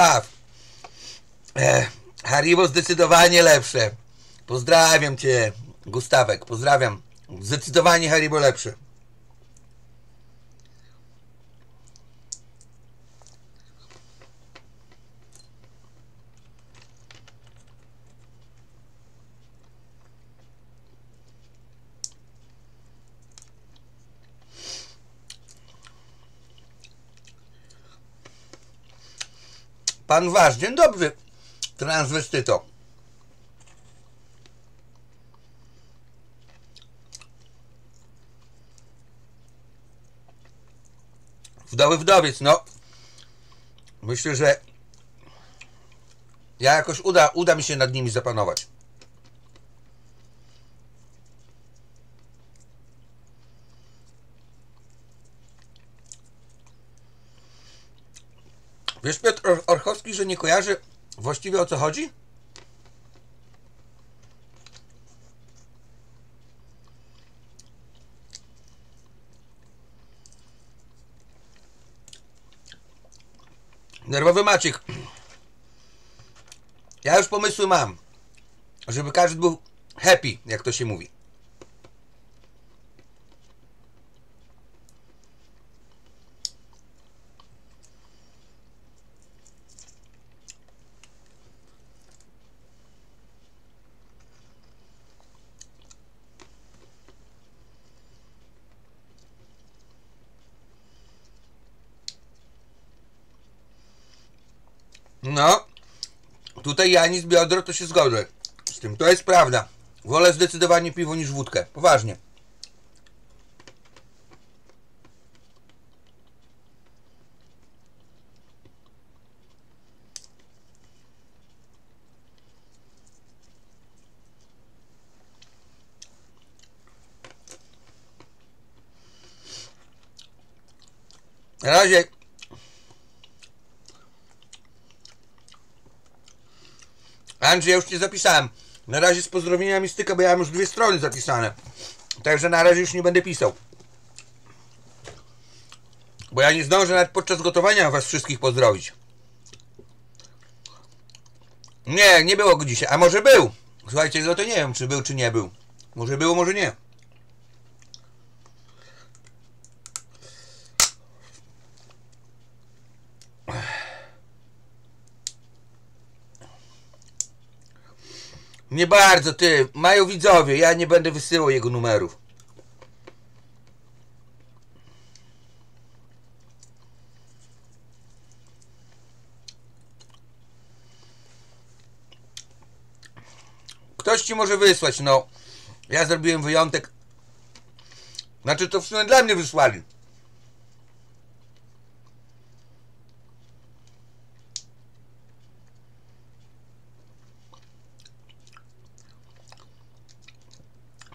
O, Gustaw! E, Haribo zdecydowanie lepsze. Pozdrawiam cię, Gustawek, pozdrawiam. Zdecydowanie Haribo lepsze. Pan wasz, dzień dobry, transwestyto. Wdowy wdowiec, no. Myślę, że ja jakoś uda, uda mi się nad nimi zapanować. Wiesz Piotr Or- Orchowski, że nie kojarzy właściwie o co chodzi? Nerwowy Maciek. Ja już pomysły mam, żeby każdy był happy, jak to się mówi. No, tutaj Janis Biodro to się zgodzę z tym. To jest prawda. Wolę zdecydowanie piwo niż wódkę. Poważnie. Na razie Andrzej, ja już cię zapisałem. Na razie z pozdrowieniami styka, bo ja mam już dwie strony zapisane. Także na razie już nie będę pisał. Bo ja nie zdążę nawet podczas gotowania was wszystkich pozdrowić. Nie, nie było go dzisiaj. A może był? Słuchajcie, no to nie wiem, czy był, czy nie był. Może było, może nie. Nie bardzo, ty. Mają widzowie, ja nie będę wysyłał jego numerów. Ktoś ci może wysłać, no. Ja zrobiłem wyjątek. Znaczy, to w sumie dla mnie wysłali.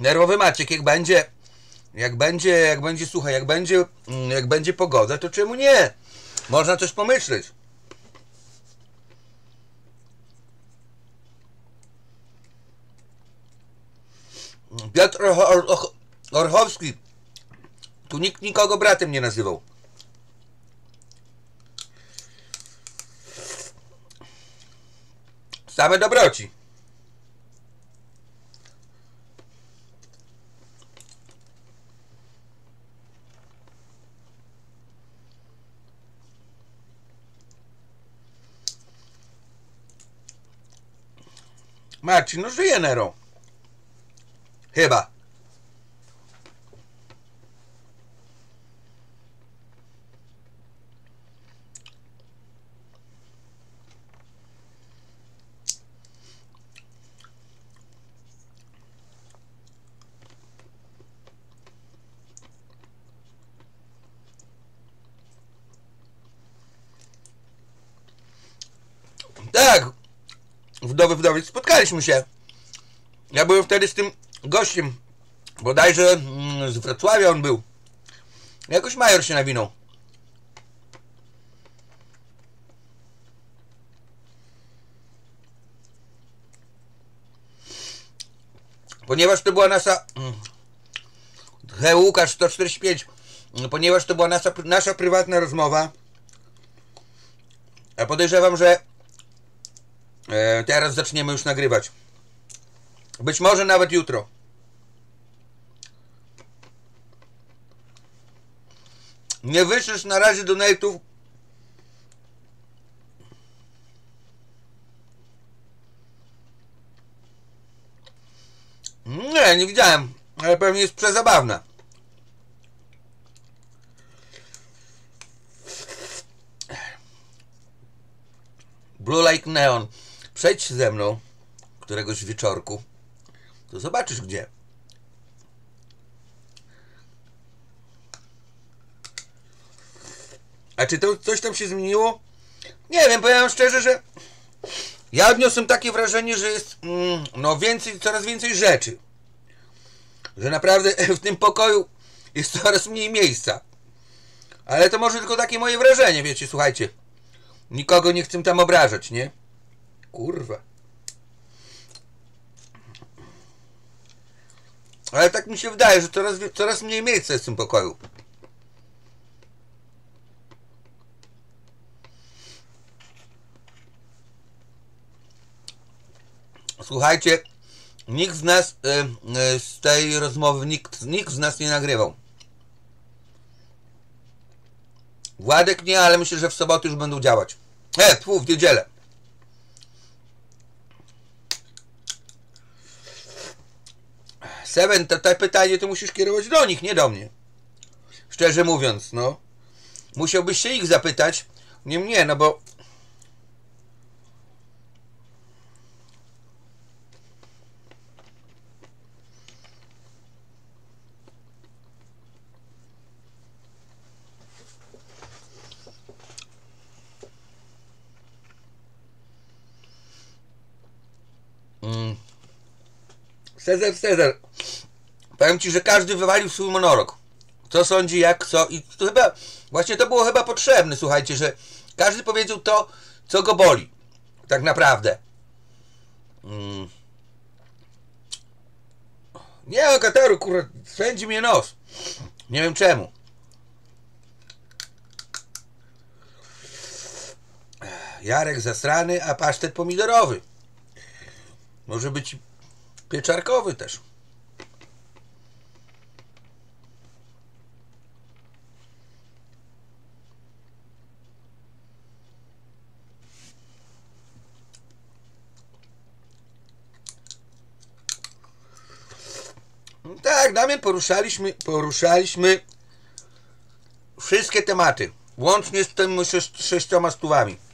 Nerwowy Maciek, jak będzie, jak będzie, jak będzie, słuchaj, jak będzie, mm, jak będzie pogoda, to czemu nie? Można coś pomyśleć. Piotr Or- Or- Or- Orchowski. Tu nikt nikogo bratem nie nazywał. Same dobroci. Marcin, no żyje Nero. Chyba. Tak. Wdowy, wdowiec, spotkaliśmy się. Ja byłem wtedy z tym gościem. Bodajże mm, z Wrocławia on był. Jakoś major się nawinął. Ponieważ to była nasza... mm, He Łukasz 145. mm, Ponieważ to była nasza, nasza prywatna rozmowa. Ja podejrzewam, że teraz zaczniemy już nagrywać. Być może nawet jutro. Nie wyszesz na razie do donate'ów. Nie, nie widziałem, ale pewnie jest przezabawna. Blue Like Neon. Przejdź ze mną któregoś wieczorku. To zobaczysz gdzie. A czy to coś tam się zmieniło? Nie wiem, powiem szczerze, że ja odniosłem takie wrażenie, że jest mm, no więcej, coraz więcej rzeczy. Że naprawdę w tym pokoju jest coraz mniej miejsca. Ale to może tylko takie moje wrażenie, wiecie, słuchajcie. Nikogo nie chcę tam obrażać, nie? Kurwa. Ale tak mi się wydaje, że coraz, coraz mniej miejsca jest w tym pokoju. Słuchajcie, nikt z nas y, y, z tej rozmowy, nikt, nikt z nas nie nagrywał. Władek nie, ale myślę, że w soboty już będą działać. E, tfu, w niedzielę. Seven, to, to pytanie to musisz kierować do nich, nie do mnie. Szczerze mówiąc, no. Musiałbyś się ich zapytać. Nie mnie, no bo. Cezar, Cezar. Powiem ci, że każdy wywalił swój monolog. Co sądzi, jak, co. I to chyba, właśnie to było chyba potrzebne, słuchajcie, że każdy powiedział to, co go boli. Tak naprawdę. Mm. Nie mam kataru, kurwa, swędzi mnie nos. Nie wiem czemu. Jarek zasrany, a pasztet pomidorowy. Może być pieczarkowy też. Tak, Damian, poruszaliśmy, poruszaliśmy wszystkie tematy, łącznie z tymi sześcioma stówami.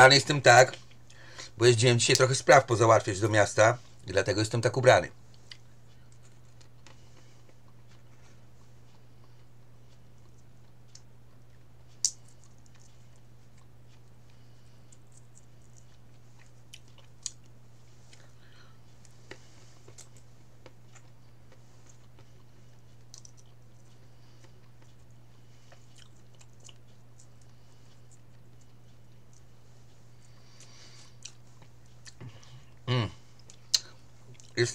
Ubrany jestem tak, bo jeździłem dzisiaj trochę spraw pozałatwiać do miasta i dlatego jestem tak ubrany.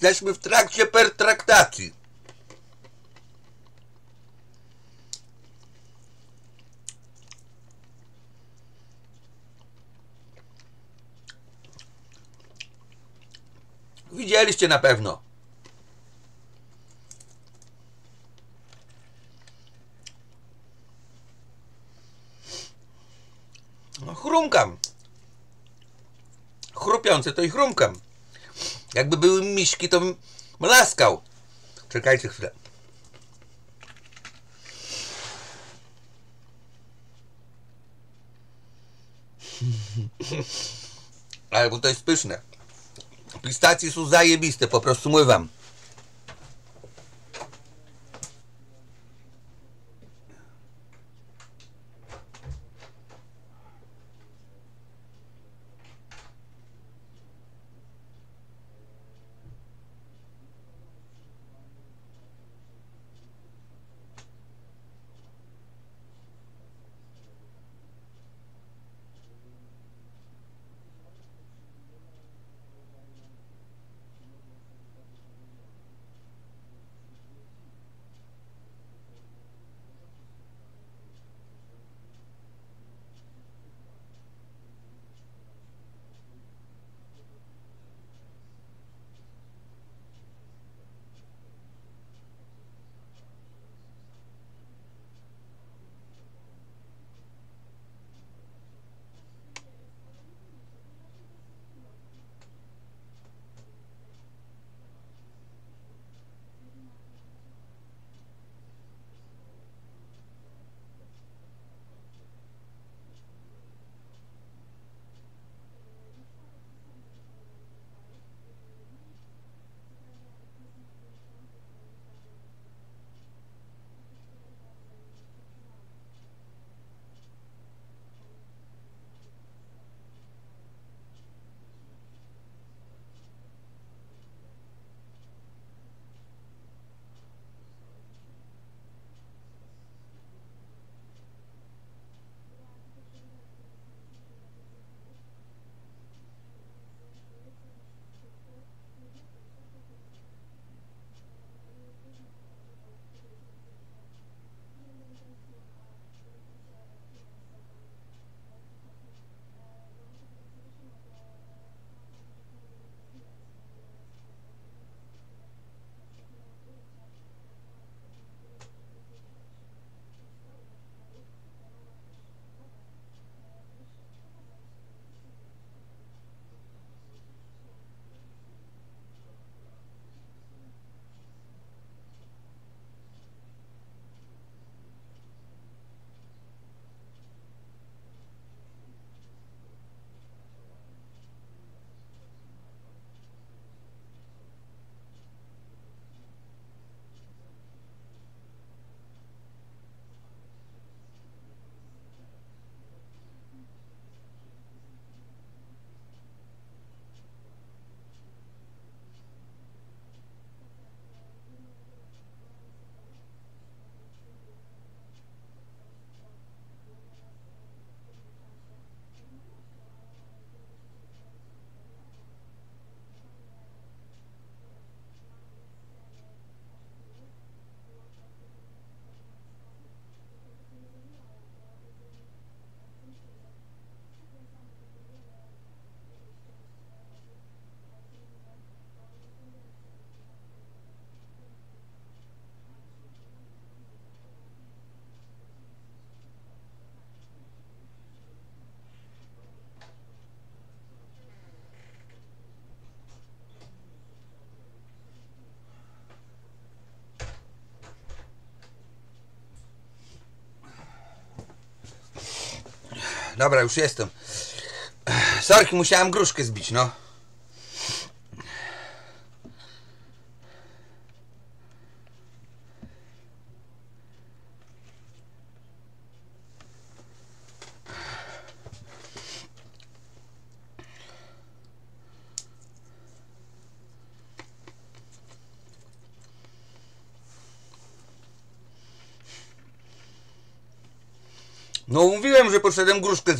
Jesteśmy w trakcie pertraktacji. Widzieliście na pewno. No, chrumkam. Chrupiące to i chrumkam. Jakby były miśki, to bym mlaskał. Czekajcie chwilę. Ale bo to jest pyszne. Pistacje są zajebiste, po prostu mówię wam. Dobra, już jestem. Sorki, musiałem gruszkę zbić, no. Mówiłem, że poszedłem gruszkę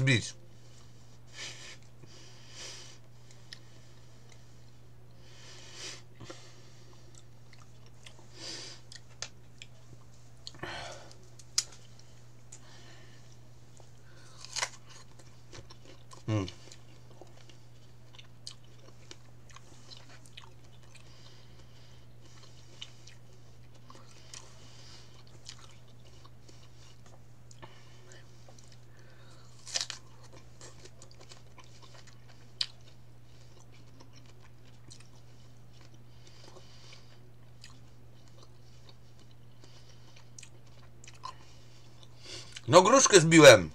No gruszkę zbiłem.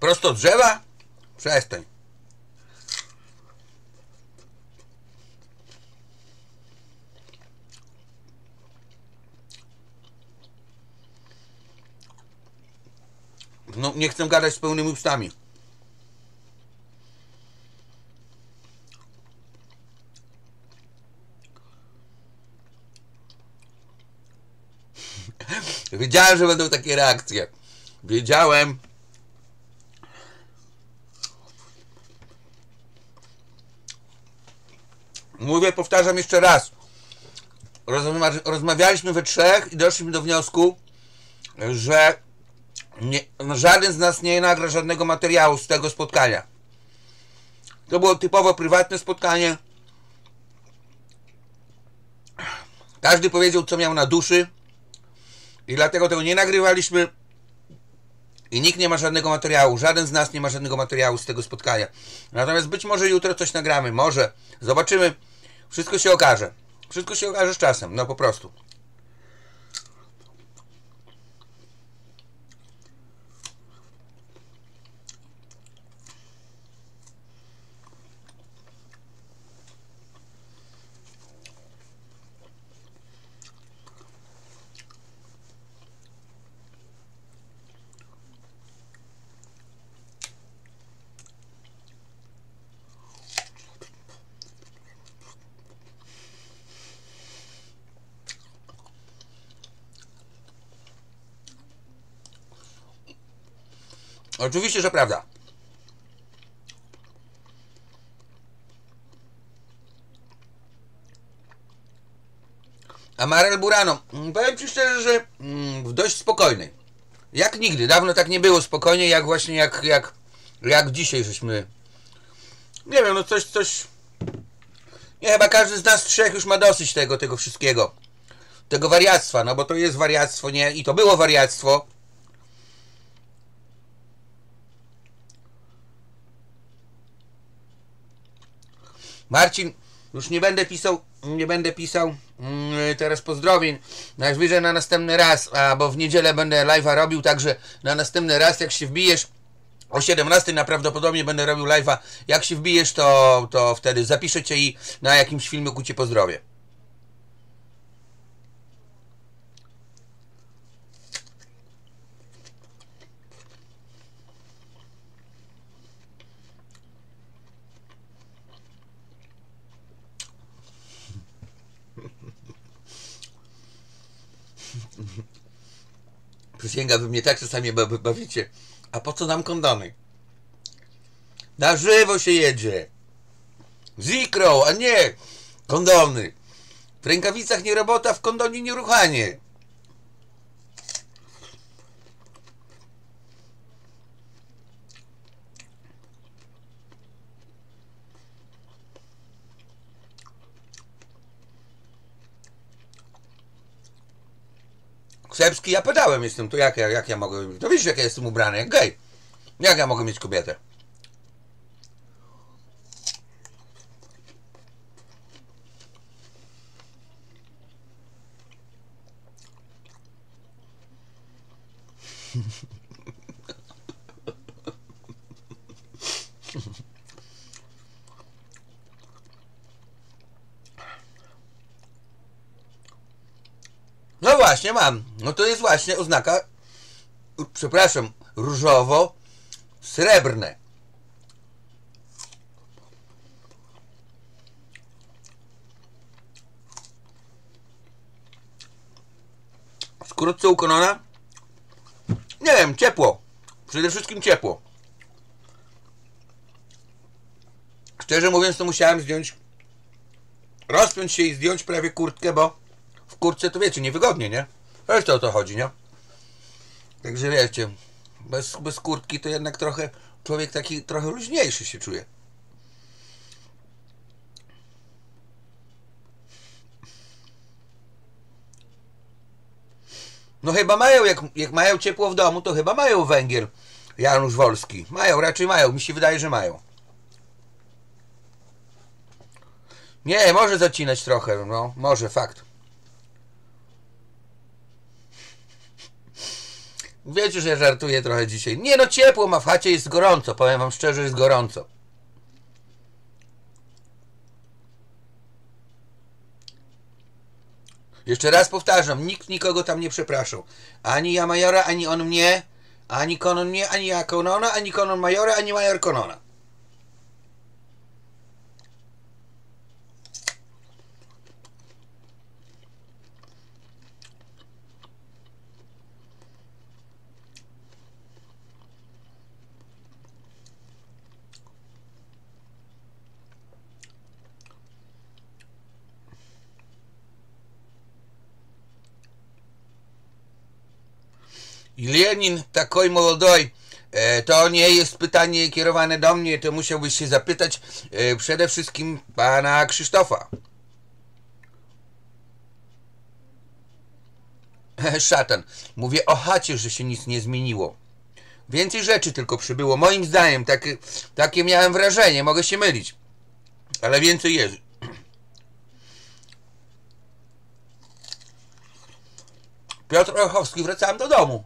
Prosto drzewa? Przestań. No, nie chcę gadać z pełnymi ustami. Wiedziałem, że będą takie reakcje. Wiedziałem. Mówię, powtarzam jeszcze raz. Rozmawia- rozmawialiśmy we trzech i doszliśmy do wniosku, że nie, żaden z nas nie nagra żadnego materiału z tego spotkania. To było typowo prywatne spotkanie. Każdy powiedział, co miał na duszy. I dlatego tego nie nagrywaliśmy. I nikt nie ma żadnego materiału. Żaden z nas nie ma żadnego materiału z tego spotkania. Natomiast być może jutro coś nagramy. Może. Zobaczymy. Wszystko się okaże. Wszystko się okaże z czasem. No po prostu. Oczywiście, że prawda. A Marel Burano, mm, powiem Ci szczerze, że mm, w dość spokojnej. Jak nigdy, dawno tak nie było spokojnie, jak właśnie jak, jak, jak dzisiaj żeśmy... Nie wiem, no coś, coś... Nie, chyba każdy z nas trzech już ma dosyć tego, tego wszystkiego. Tego wariactwa, no bo to jest wariactwo, nie? I to było wariactwo. Marcin, już nie będę pisał, nie będę pisał mm, teraz pozdrowień. Najwyżej na następny raz, a bo w niedzielę będę live'a robił, także na następny raz, jak się wbijesz o 17 najprawdopodobniej będę robił live'a. Jak się wbijesz, to, to wtedy zapiszę cię i na jakimś filmiku cię pozdrowię. Przysięgam, wy mnie tak czasami ba- ba- bawicie. A po co nam kondony? Na żywo się jedzie. Zikro, a nie kondony. W rękawicach nie robota, w kondonie nie ruchanie. Krzepski, ja pedałem jestem, to jak, ja- jak ja mogę... To wiesz, jak ja jestem ubrany, jak gej. Jak ja mogę mieć kobietę? właśnie, mam. No to jest właśnie oznaka, przepraszam, różowo-srebrne. Wkrótce u Konona? Nie wiem, ciepło. Przede wszystkim ciepło. Szczerze mówiąc, to musiałem zdjąć, rozpiąć się i zdjąć prawie kurtkę, bo w kurtce to wiecie, niewygodnie, nie? Wiesz o to chodzi, nie? Także wiecie, bez, bez kurtki to jednak trochę człowiek taki trochę luźniejszy się czuje. No chyba mają, jak, jak mają ciepło w domu, to chyba mają węgiel. Janusz Wolski. Mają, raczej mają. Mi się wydaje, że mają. Nie, może zacinać trochę, no, może, fakt. Wiecie, że żartuję trochę dzisiaj. Nie no, ciepło ma w chacie, jest gorąco. Powiem wam szczerze, jest gorąco. Jeszcze raz powtarzam, nikt nikogo tam nie przepraszał. Ani ja Majora, ani on mnie, ani Konon mnie, ani ja Konona, ani Konon Majora, ani Major Konona. Lenin takoj молодой. E, To nie jest pytanie kierowane do mnie, to musiałbyś się zapytać e, przede wszystkim pana Krzysztofa. Szatan. Mówię o chacie, że się nic nie zmieniło. Więcej rzeczy tylko przybyło. Moim zdaniem, takie, takie miałem wrażenie, mogę się mylić. Ale więcej jest. Piotr Ochowski, wracałem do domu.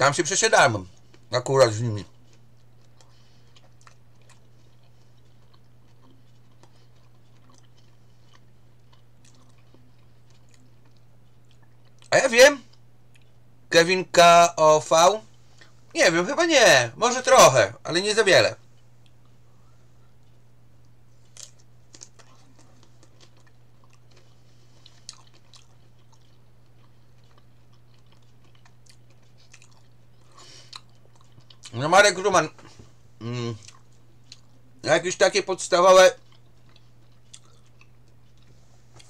Tam się przesiadałem. Akurat z nimi. A ja wiem. Kevin KOV? Nie wiem, chyba nie. Może trochę, ale nie za wiele. No Marek Ruman. Mm, jakieś takie podstawowe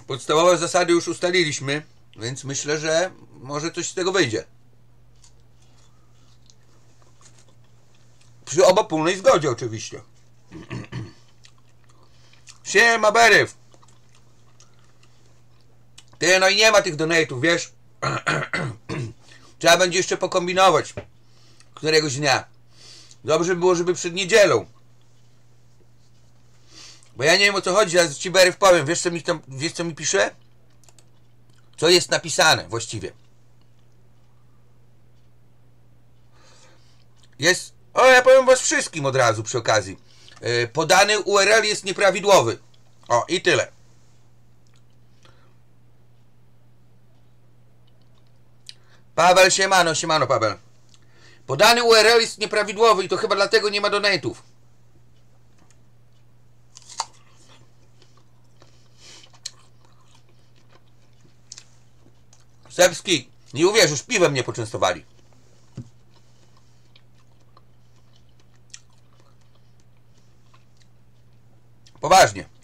podstawowe zasady już ustaliliśmy, więc myślę, że może coś z tego wyjdzie. Przy obopólnej zgodzie oczywiście. Siema Beryw. Ty, no i nie ma tych donate'ów, wiesz? Trzeba będzie jeszcze pokombinować któregoś dnia. Dobrze by było, żeby przed niedzielą. Bo ja nie wiem o co chodzi, ja ci Beryw powiem. Wiesz co mi, tam, wiesz, co mi pisze? Co jest napisane właściwie? Jest. O, ja powiem was wszystkim od razu przy okazji. Yy, podany URL jest nieprawidłowy. O, i tyle. Paweł Siemano, Siemano Paweł. Podany URL jest nieprawidłowy i to chyba dlatego nie ma donate'ów. Serbski, nie uwierzysz, piwem mnie poczęstowali. Poważnie.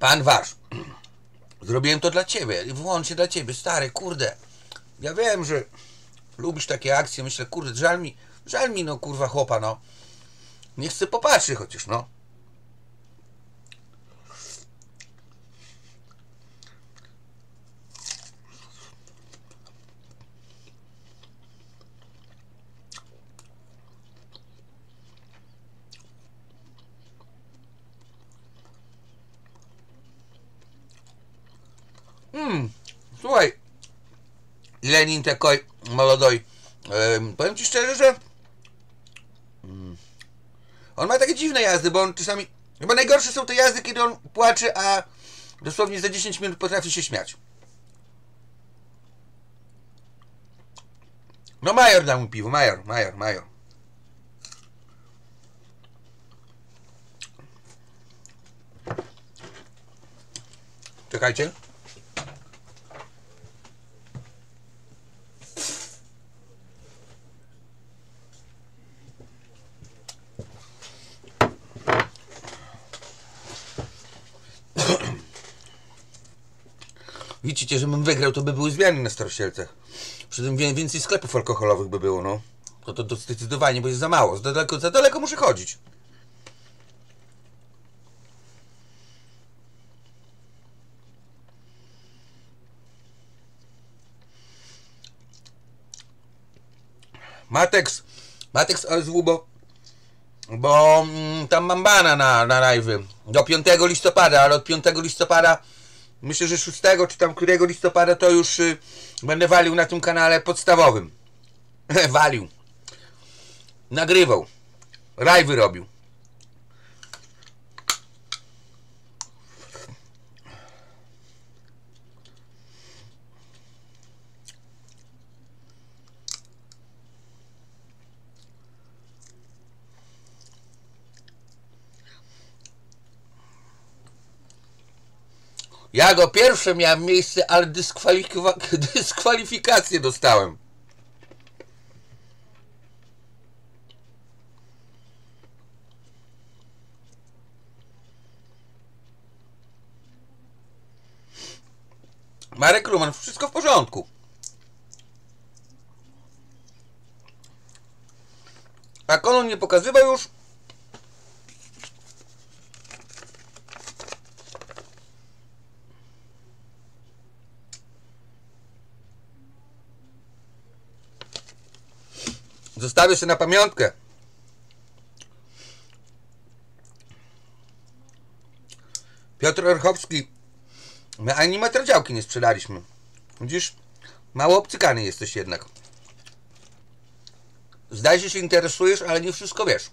Pan wasz. Zrobiłem to dla ciebie. i Wyłącznie dla ciebie, stary, kurde. Ja wiem, że lubisz takie akcje. Myślę, kurde, żal mi, żal mi, no kurwa, chłopa, no. Nie chcę popatrzeć chociaż, no. Lenin такой молодой. Em, powiem ci szczerze, że mm, on ma takie dziwne jazdy, bo on czasami... Chyba najgorsze są te jazdy, kiedy on płacze, a dosłownie za 10 minut potrafi się śmiać. No major dał mu piwo, major, major, major. Czekajcie. Widzicie, żebym wygrał, to by były zmiany na Starosielcach. Przy tym więcej sklepów alkoholowych by było, no. To, to, to zdecydowanie, bo jest za mało. Za daleko, za daleko muszę chodzić. Matex, Matex OSW, bo, bo mm, tam mam bana na, na live'y do 5 listopada, ale od 5 listopada myślę, że 6 czy tam którego listopada to już y, będę walił na tym kanale podstawowym. walił. Nagrywał. Live'y robił. Ja go pierwsze miałem miejsce, ale dyskwalifika- dyskwalifikację dostałem. Marek Ruman, wszystko w porządku. A kolon nie pokazywał już? Zostawię się na pamiątkę. Piotr Orchowski. My ani materiałki nie sprzedaliśmy. Widzisz? Mało obcykany jesteś jednak. Zdaje się, się interesujesz, ale nie wszystko wiesz.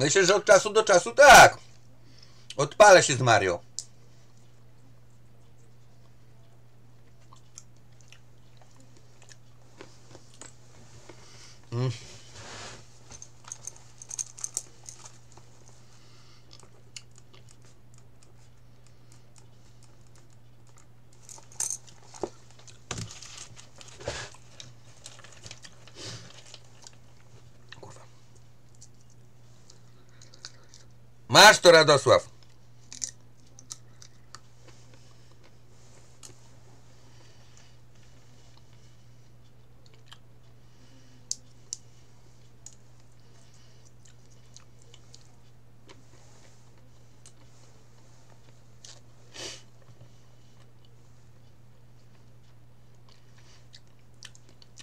Myślę, że od czasu do czasu tak. Odpalę się z Mario. Masz to Radosław.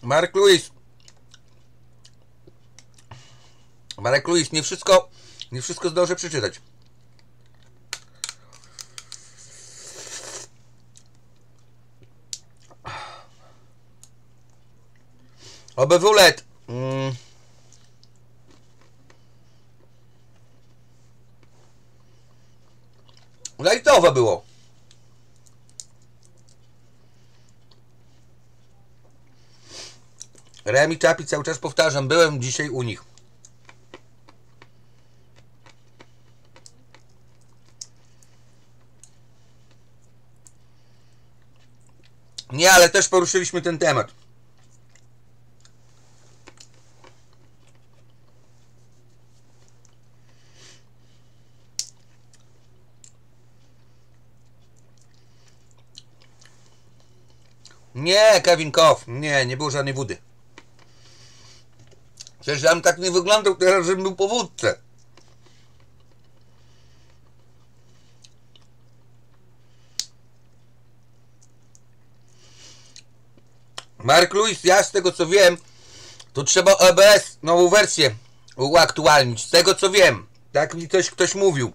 Mark Luis. Marek Luis, nie wszystko, nie wszystko zdążę przeczytać. OBW LED. Mm. Lajtowe było. Remi Czapi cały czas powtarzam, byłem dzisiaj u nich. Nie, ale też poruszyliśmy ten temat. Nie, Kevin Koff. Nie, nie było żadnej wody. Przecież bym tak nie wyglądał teraz, żebym był po Mark Lewis, ja z tego co wiem, to trzeba OBS, nową wersję uaktualnić. Z tego co wiem. Tak mi coś ktoś mówił.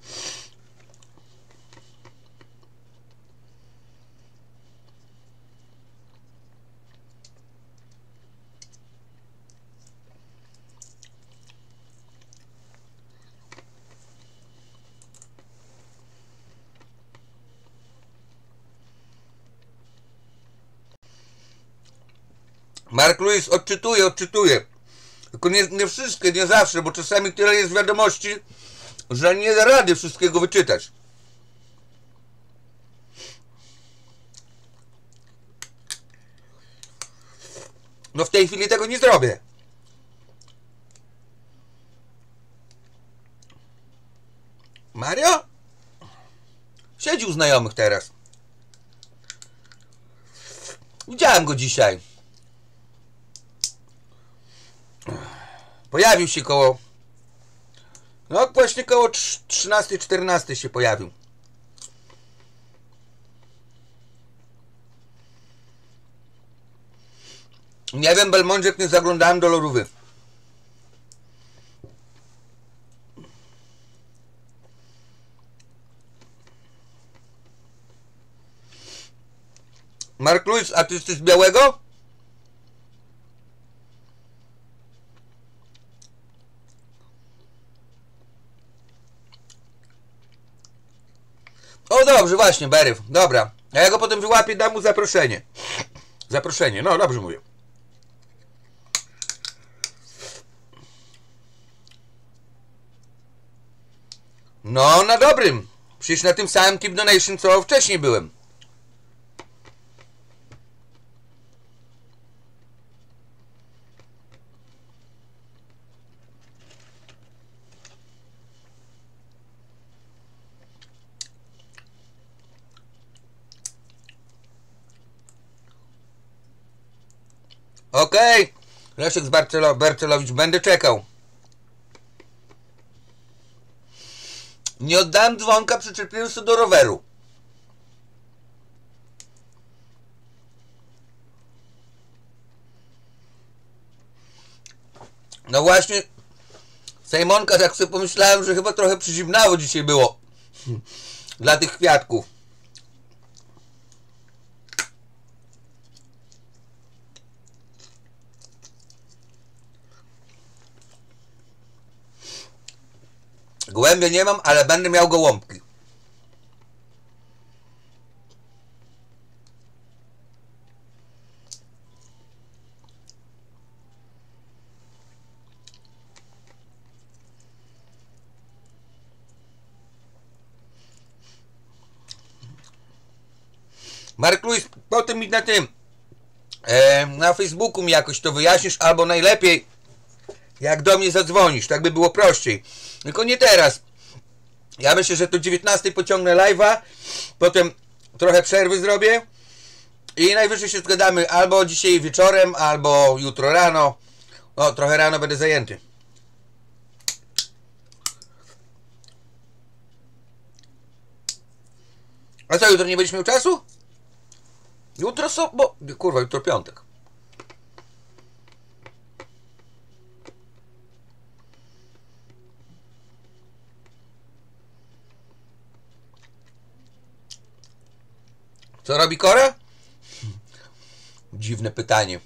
Mark Lewis odczytuje, odczytuje. Tylko nie, nie wszystkie, nie zawsze, bo czasami tyle jest wiadomości, że nie da rady wszystkiego wyczytać. No w tej chwili tego nie zrobię. Mario? Siedzi u znajomych teraz. Widziałem go dzisiaj. Pojawił się koło. No właśnie koło 13-14 się pojawił. Nie wiem, Belmondziek nie zaglądałem do lorówy. Mark Lewis, a ty jesteś z białego? O dobrze, właśnie, Beryw. Dobra. A ja go potem wyłapię, dam mu zaproszenie. Zaproszenie, no dobrze mówię. No, na dobrym. Przecież na tym samym Tip Donation, co wcześniej byłem. Okej. Leszek z Barcelo Barcelowicz, będę czekał. Nie oddałem dzwonka, przyczepiłem się do roweru. No właśnie, Sejmonka, tak sobie pomyślałem, że chyba trochę przyzimnało dzisiaj było. Dla tych kwiatków. Gołębie nie mam, ale będę miał gołąbki. Mark Lewis, potem mi na tym e, na Facebooku mi jakoś to wyjaśnisz, albo najlepiej jak do mnie zadzwonisz, tak by było prościej. Tylko nie teraz. Ja myślę, że to 19 pociągnę live'a, potem trochę przerwy zrobię i najwyżej się zgadamy albo dzisiaj wieczorem, albo jutro rano. O, trochę rano będę zajęty. A co, jutro nie będziesz miał czasu? Jutro so... bo... Kurwa, jutro piątek. Co robi Kora? Dziwne pytanie.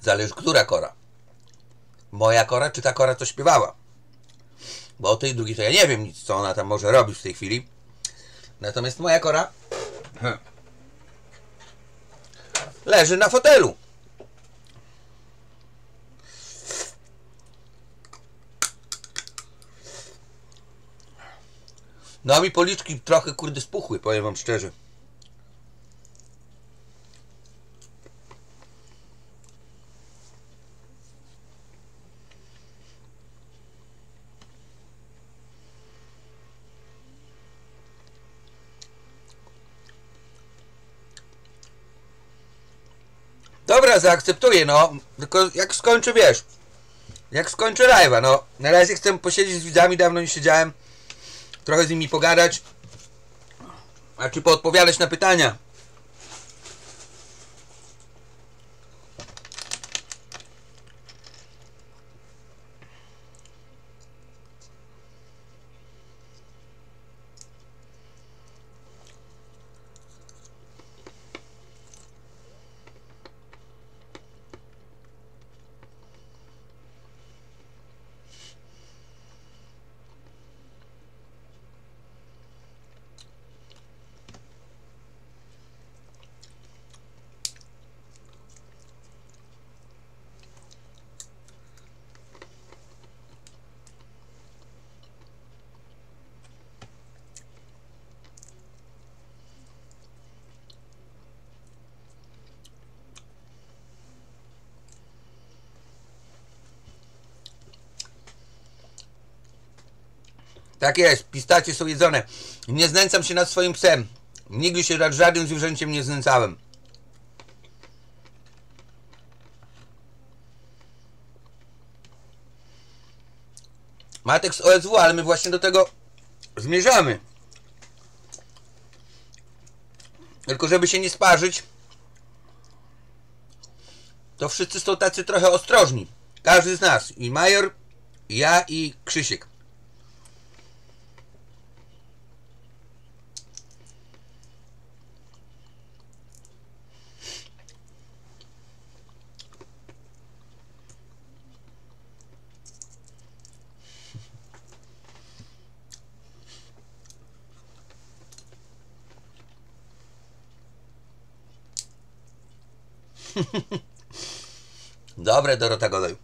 Zależy, która Kora. Moja Kora, czy ta Kora, co śpiewała? Bo o tej drugiej to ja nie wiem nic, co ona tam może robić w tej chwili. Natomiast moja Kora leży na fotelu. No mi policzki trochę kurde spuchły, powiem wam szczerze. dobra, zaakceptuję, no. Tylko jak skończę, wiesz, jak skończę live'a, no. Na razie chcę posiedzieć z widzami, dawno nie siedziałem. Trochę z nimi pogadać. A czy poodpowiadać na pytania. Tak jest, pistacie są jedzone. Nie znęcam się nad swoim psem. Nigdy się nad żadnym zwierzęciem nie znęcałem. Matek z OSW, ale my właśnie do tego zmierzamy. Tylko żeby się nie sparzyć, to wszyscy są tacy trochę ostrożni. Każdy z nas. I Major, i ja i Krzysiek. Dobre, Dorota Godoy.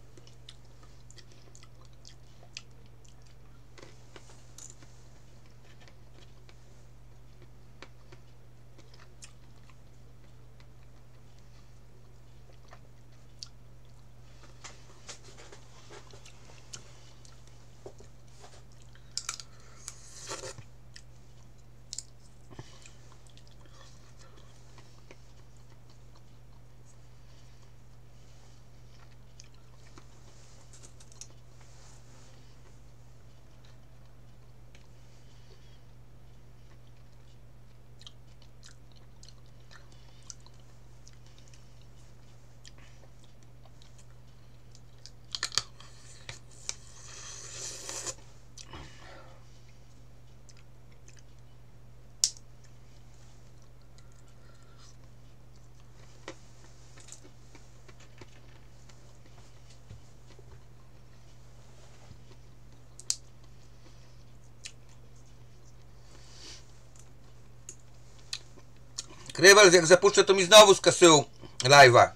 Krywal, jak zapuszczę, to mi znowu skasują live'a.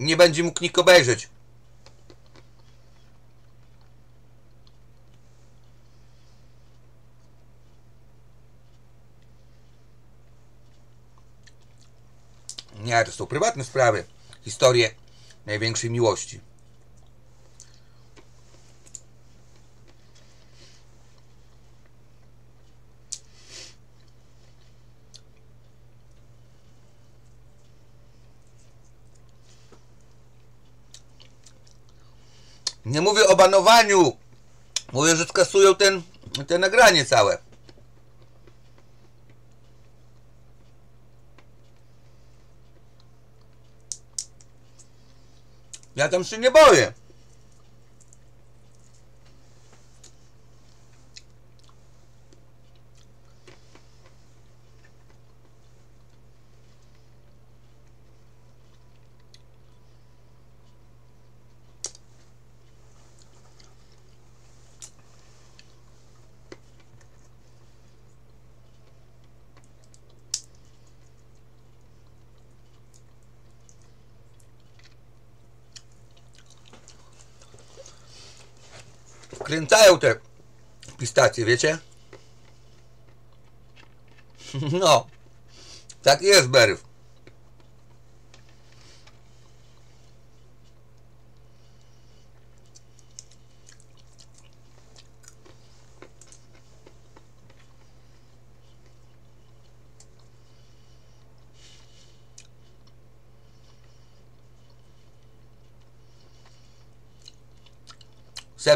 Nie będzie mógł nikt obejrzeć. Nie, to są prywatne sprawy. Historie największej miłości. Nie mówię o banowaniu. Skasują ten, te nagranie całe. Ja tam się nie boję. Kręcają te pistacje, wiecie? No, tak jest, Beryw.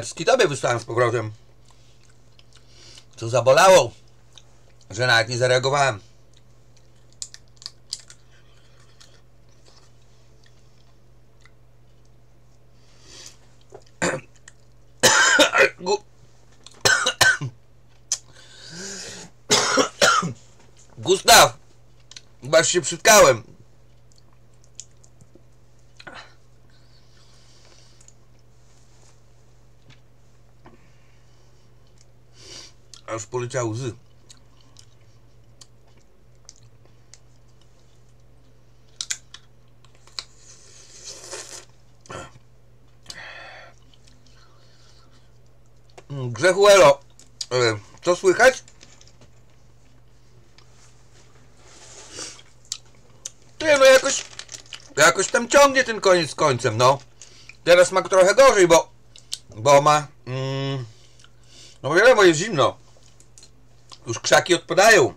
Sepski tobie wysłałem z powrotem. Co zabolało, że nawet nie zareagowałem. Gu- Gustaw, chyba się przytkałem. Aż poleciały łzy. Grzechu Elo, e, co słychać? Ty, no jakoś, jakoś tam ciągnie ten koniec z końcem, no. Teraz ma trochę gorzej, bo, bo ma, mm, no wiadomo, jest zimno. Już krzaki odpadają.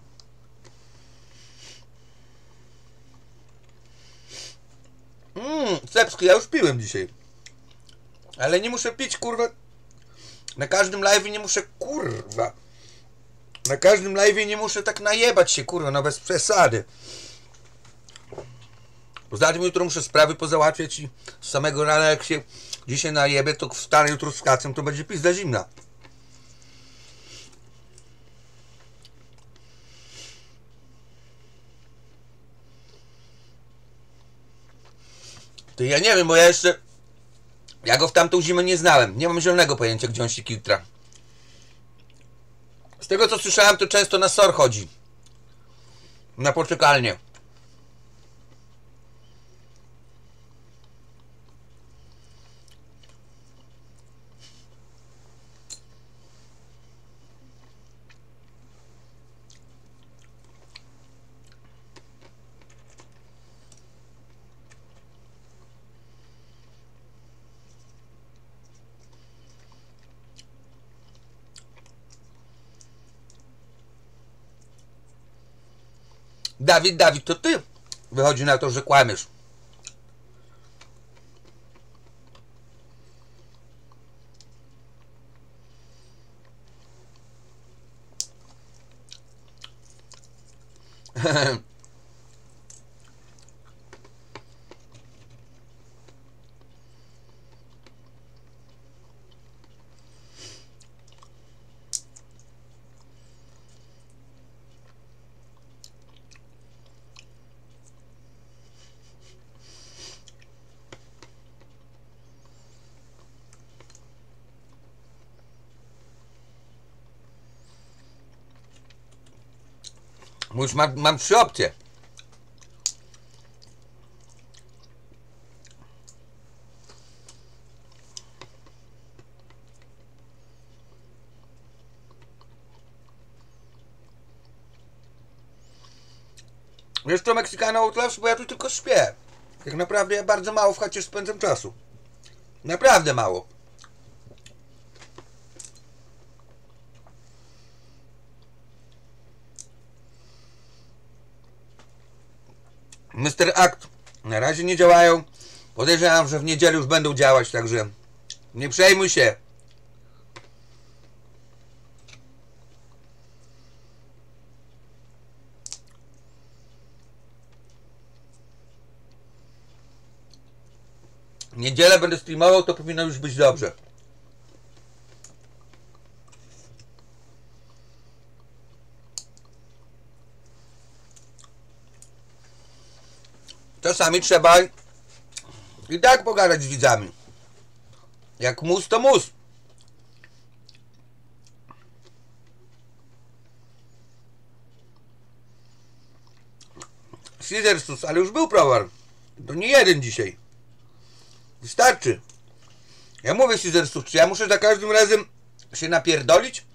Mmm, Cepski, ja już piłem dzisiaj. Ale nie muszę pić, kurwa. Na każdym live nie muszę, kurwa. Na każdym live nie muszę tak najebać się, kurwa, no bez przesady. Tym jutro muszę sprawy pozałatwiać i z samego rana jak się dzisiaj najebę, to wstanę jutro z kacem, to będzie pizda zimna. To ja nie wiem, bo ja jeszcze. Ja go w tamtą zimę nie znałem. Nie mam zielonego pojęcia, gdzie on się kiltra. Z tego co słyszałem, to często na SOR chodzi. Na poczekalnię. Dawid, Dawid, to ty. Wychodzi na to, że kłamiesz. Mówisz, mam, mam trzy opcje. Wiesz co, Meksykano Outlaws, bo ja tu tylko śpię. Tak naprawdę ja bardzo mało w chacie spędzam czasu. Naprawdę mało. Mr. Act na razie nie działają. Podejrzewam, że w niedzielę już będą działać, także nie przejmuj się. Niedzielę będę streamował, to powinno już być dobrze. Czasami trzeba i tak pogadać z widzami. Jak mus, to mus. Slydersus, ale już był prowar. To nie jeden dzisiaj. Wystarczy. Ja mówię Slydersus, czy ja muszę za każdym razem się napierdolić?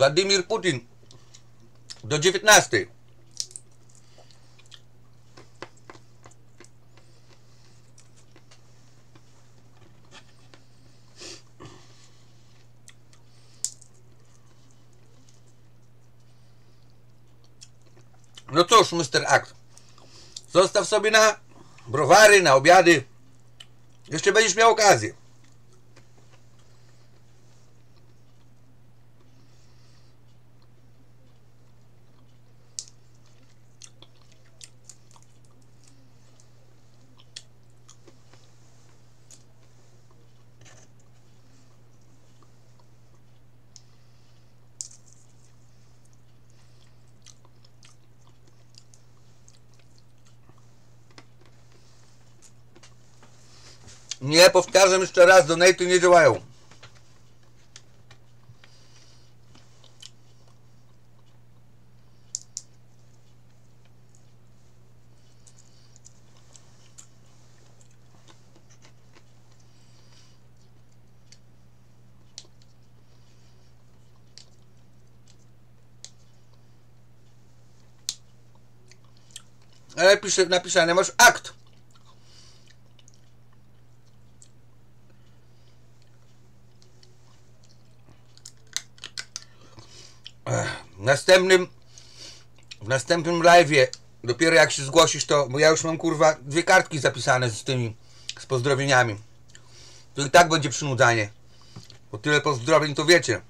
Władimir Putin do 19. No cóż, Mr. Act. Zostaw sobie na browary, na obiady. Jeszcze będziesz miał okazję. Nie, powtarzam jeszcze raz, donaty nie działają. Ale pisze, napisane masz akt. W następnym w następnym live'ie dopiero jak się zgłosisz to, bo ja już mam kurwa dwie kartki zapisane z tymi z pozdrowieniami. To i tak będzie przynudzanie. Bo tyle pozdrowień to wiecie.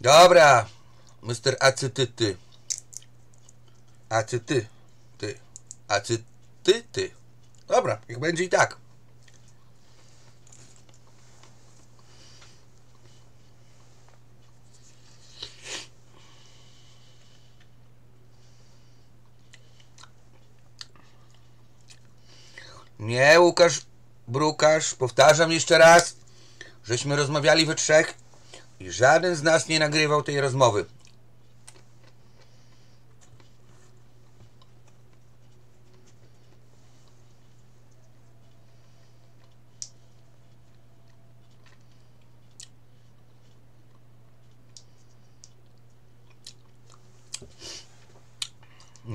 Dobra, Mr. Acetyty. Acety, ty. Acety, ty. Dobra, niech będzie i tak. Nie, Łukasz Brukasz, powtarzam jeszcze raz, żeśmy rozmawiali we trzech i żaden z nas nie nagrywał tej rozmowy.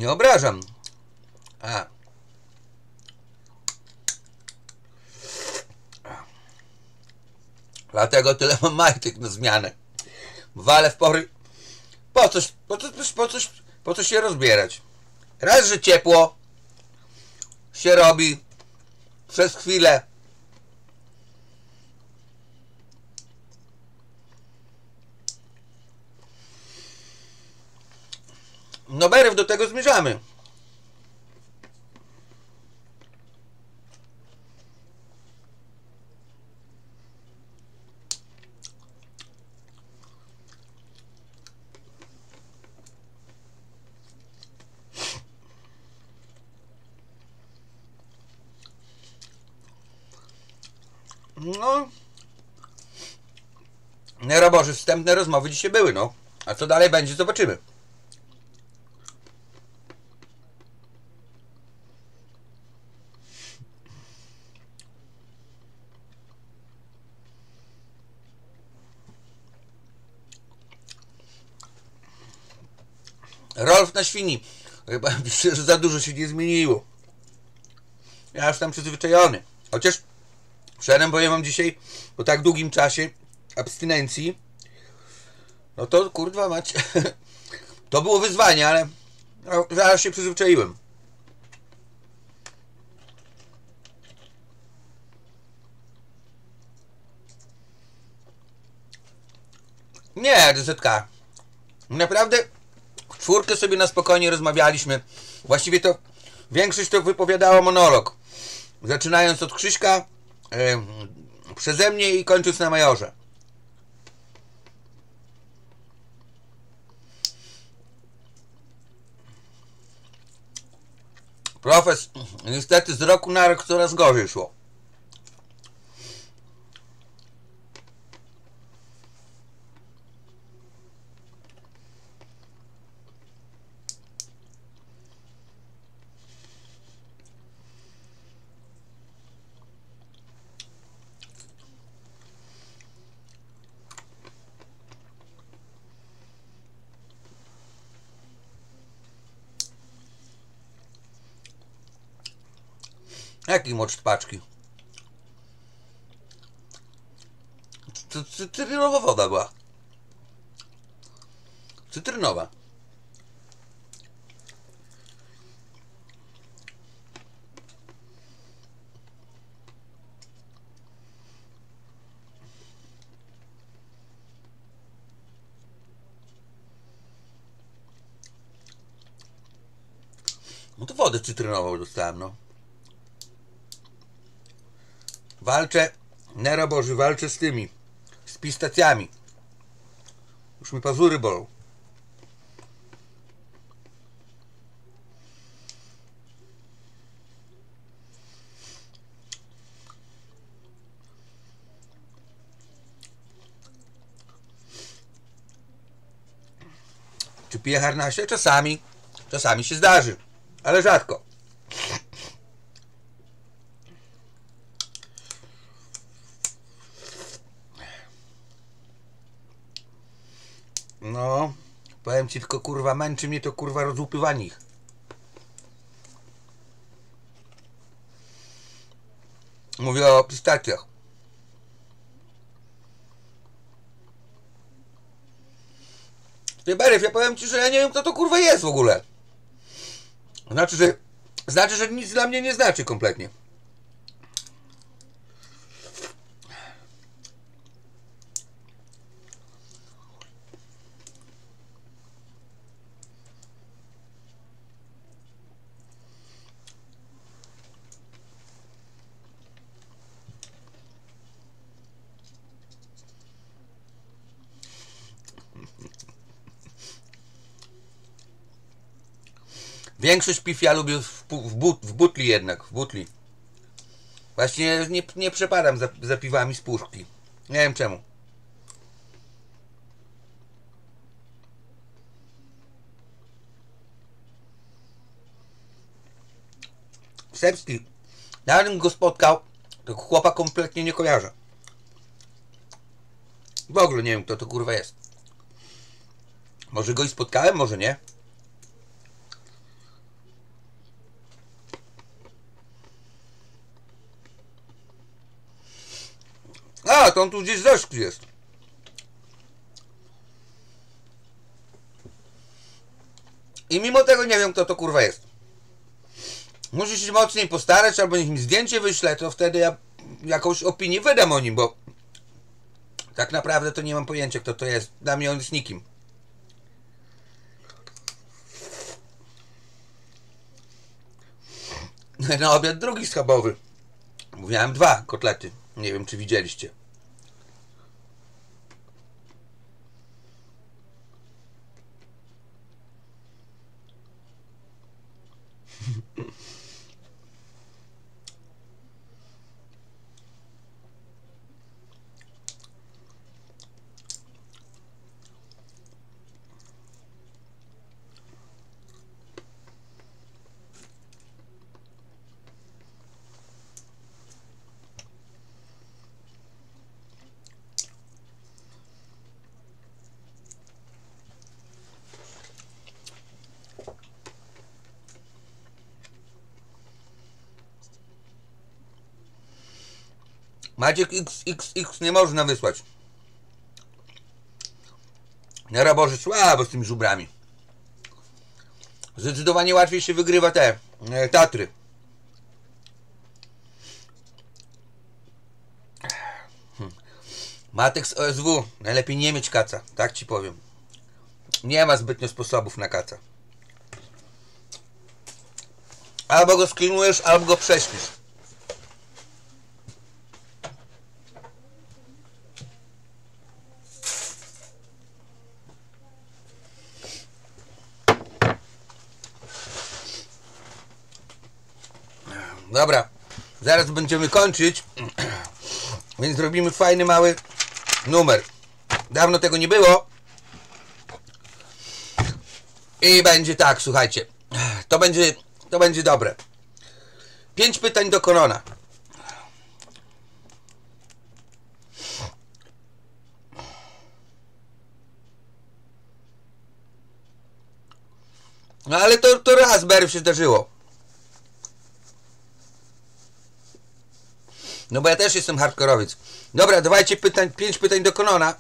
Nie obrażam. A. Dlatego tyle mam majtek na zmianę. Walę w pory. Po coś, po coś, po coś, po co się rozbierać? Raz, że ciepło się robi przez chwilę. No do tego zmierzamy. No. Nie roboży, wstępne rozmowy dzisiaj były, no. A co dalej będzie, zobaczymy. Na świni. Chyba za dużo się nie zmieniło. Ja już tam przyzwyczajony. Chociaż wszedłem, bo ja mam dzisiaj po tak długim czasie abstynencji. No to kurwa macie. To było wyzwanie, ale no, zaraz się przyzwyczaiłem. Nie, DZK. Naprawdę czwórkę sobie na spokojnie rozmawialiśmy. Właściwie to większość to wypowiadała monolog. Zaczynając od Krzyśka, e, przeze mnie i kończąc na majorze. Profes, niestety z roku na rok coraz gorzej szło. Jaki mocz paczki? Cytrynowa woda była. Cytrynowa. No to wodę cytrynową dostałem, no. Walczę, Nero Boży, walczę z tymi, z pistacjami. Już mi pazury bolą. Czy piję harnasie? Czasami. Czasami się zdarzy, ale rzadko. No, powiem ci tylko kurwa, męczy mnie to kurwa rozłupywanie ich. Mówię o pistacjach. Ty ja powiem ci, że ja nie wiem kto to kurwa jest w ogóle. Znaczy, że znaczy, że nic dla mnie nie znaczy kompletnie. Większość piw ja lubię w, w, but, w butli jednak, w butli. Właśnie nie, nie przepadam za, za piwami z puszki. Nie wiem czemu. Sepski. Nawet go spotkał, to chłopa kompletnie nie kojarzę. W ogóle nie wiem kto to kurwa jest. Może go i spotkałem, może nie. A, to on tu gdzieś zeszł jest. I mimo tego nie wiem, kto to kurwa jest. Musisz się mocniej postarać, albo niech mi zdjęcie wyśle, to wtedy ja jakąś opinię wydam o nim, bo tak naprawdę to nie mam pojęcia, kto to jest. Dla mnie on jest nikim. Na obiad drugi schabowy. Mówiłem dwa kotlety. Nie wiem, czy widzieliście. Maciek XXX nie można wysłać. Nera Boże słabo z tymi żubrami. Zdecydowanie łatwiej się wygrywa te e, Tatry. Hmm. Matek z OSW. Najlepiej nie mieć kaca, tak ci powiem. Nie ma zbytnio sposobów na kaca. Albo go sklinujesz, albo go prześpisz. Dobra, zaraz będziemy kończyć, więc zrobimy fajny mały numer. Dawno tego nie było. I będzie tak, słuchajcie. To będzie, to będzie dobre. Pięć pytań do Korona. No ale to, to raz Beryw się zdarzyło. No bo ja też jestem hardkorowiec. Dobra, dawajcie pytań, pięć pytań do Konona.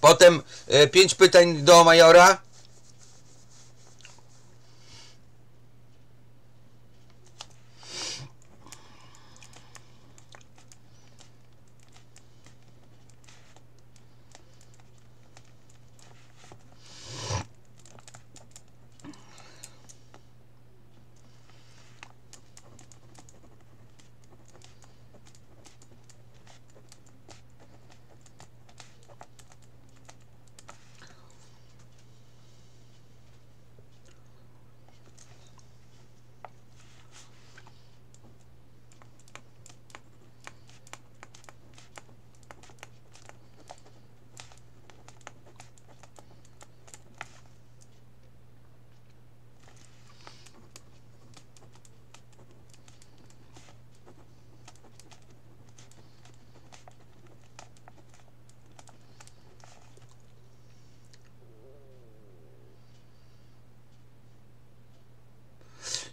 Potem e, pięć pytań do Majora.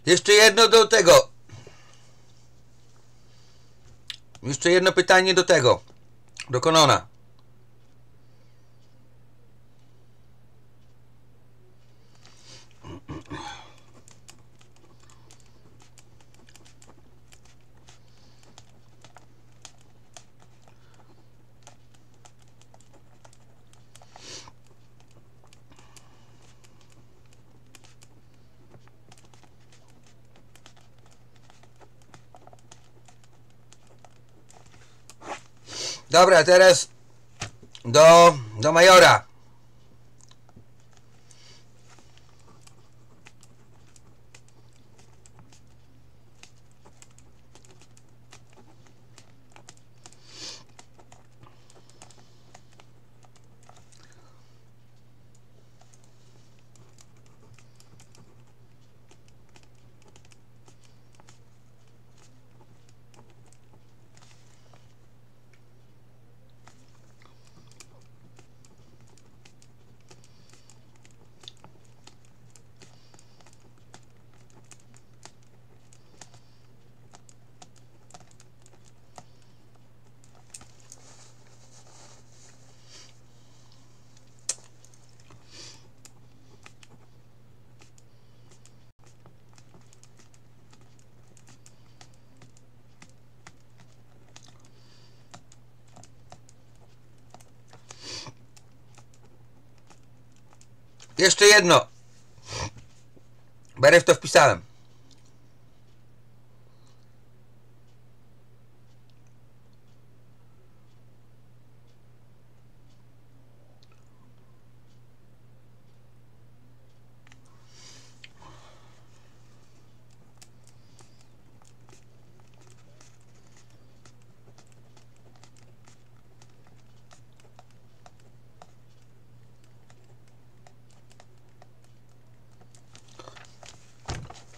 Jeszcze jedno do tego. Jeszcze jedno pytanie do tego. Do Konona. Dobra, teraz do, do Majora. Jeszcze jedno. Berew to wpisałem.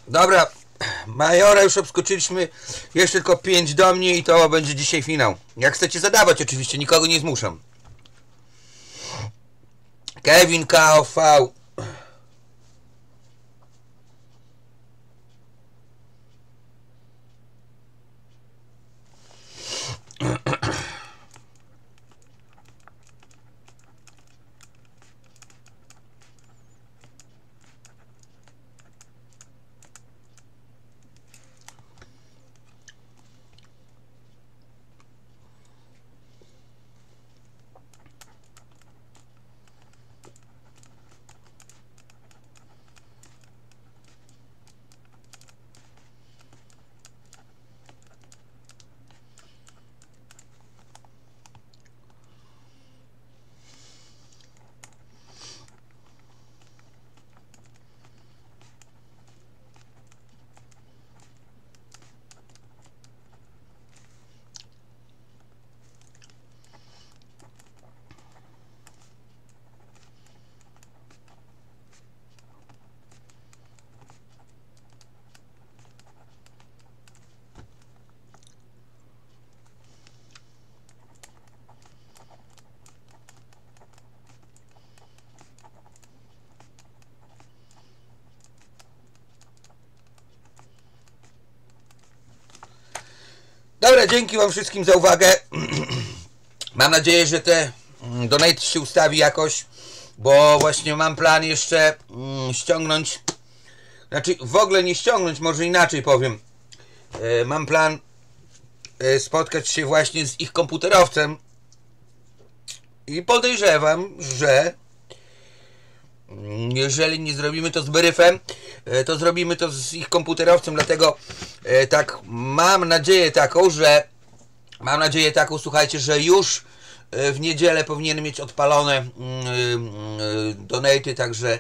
Dobra, Majora już obskoczyliśmy. Jeszcze tylko 5 do mnie i to będzie dzisiaj finał. Jak chcecie zadawać, oczywiście, nikogo nie zmuszam. Kevin KOV. Dzięki Wam wszystkim za uwagę. Mam nadzieję, że te mm, donate się ustawi jakoś, bo właśnie mam plan jeszcze mm, ściągnąć, znaczy w ogóle nie ściągnąć, może inaczej powiem. E, Mam plan e, spotkać się właśnie z ich komputerowcem i podejrzewam, że mm, jeżeli nie zrobimy to z Beryfem, to zrobimy to z ich komputerowcem, dlatego e, tak mam nadzieję taką, że mam nadzieję taką, słuchajcie, że już e, w niedzielę powinien mieć odpalone mm, mm, donaty, także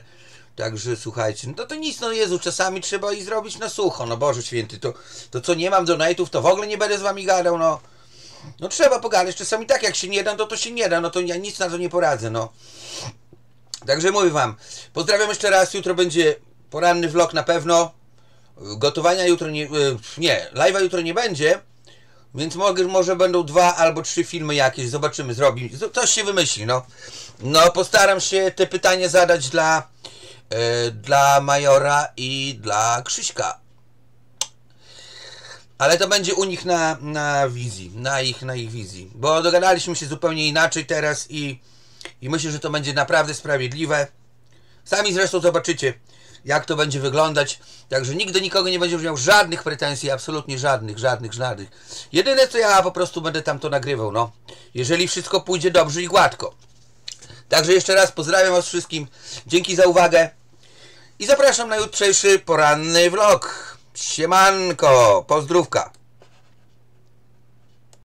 Także słuchajcie, no to nic, no Jezu, czasami trzeba i zrobić na sucho, no Boże Święty, to, to co nie mam donatów, to w ogóle nie będę z wami gadał, no. No trzeba pogadać, czasami tak jak się nie da, to to się nie da, no to ja nic na to nie poradzę, no. Także mówię wam, pozdrawiam jeszcze raz, jutro będzie poranny vlog na pewno, gotowania jutro nie, y, nie, live'a jutro nie będzie, więc może będą dwa albo trzy filmy jakieś, zobaczymy, zrobi, z- coś się wymyśli, no. No, postaram się te pytania zadać dla, e, dla Majora i dla Krzyśka. Ale to będzie u nich na, na wizji, na ich, na ich wizji. Bo dogadaliśmy się zupełnie inaczej teraz i, i myślę, że to będzie naprawdę sprawiedliwe. Sami zresztą zobaczycie, jak to będzie wyglądać. Także nikt do nikogo nie będzie już miał żadnych pretensji, absolutnie żadnych, żadnych, żadnych. Jedyne co ja po prostu będę tam to nagrywał, no. Jeżeli wszystko pójdzie dobrze i gładko. Także jeszcze raz pozdrawiam Was wszystkim. Dzięki za uwagę. I zapraszam na jutrzejszy poranny vlog. Siemanko, pozdrówka.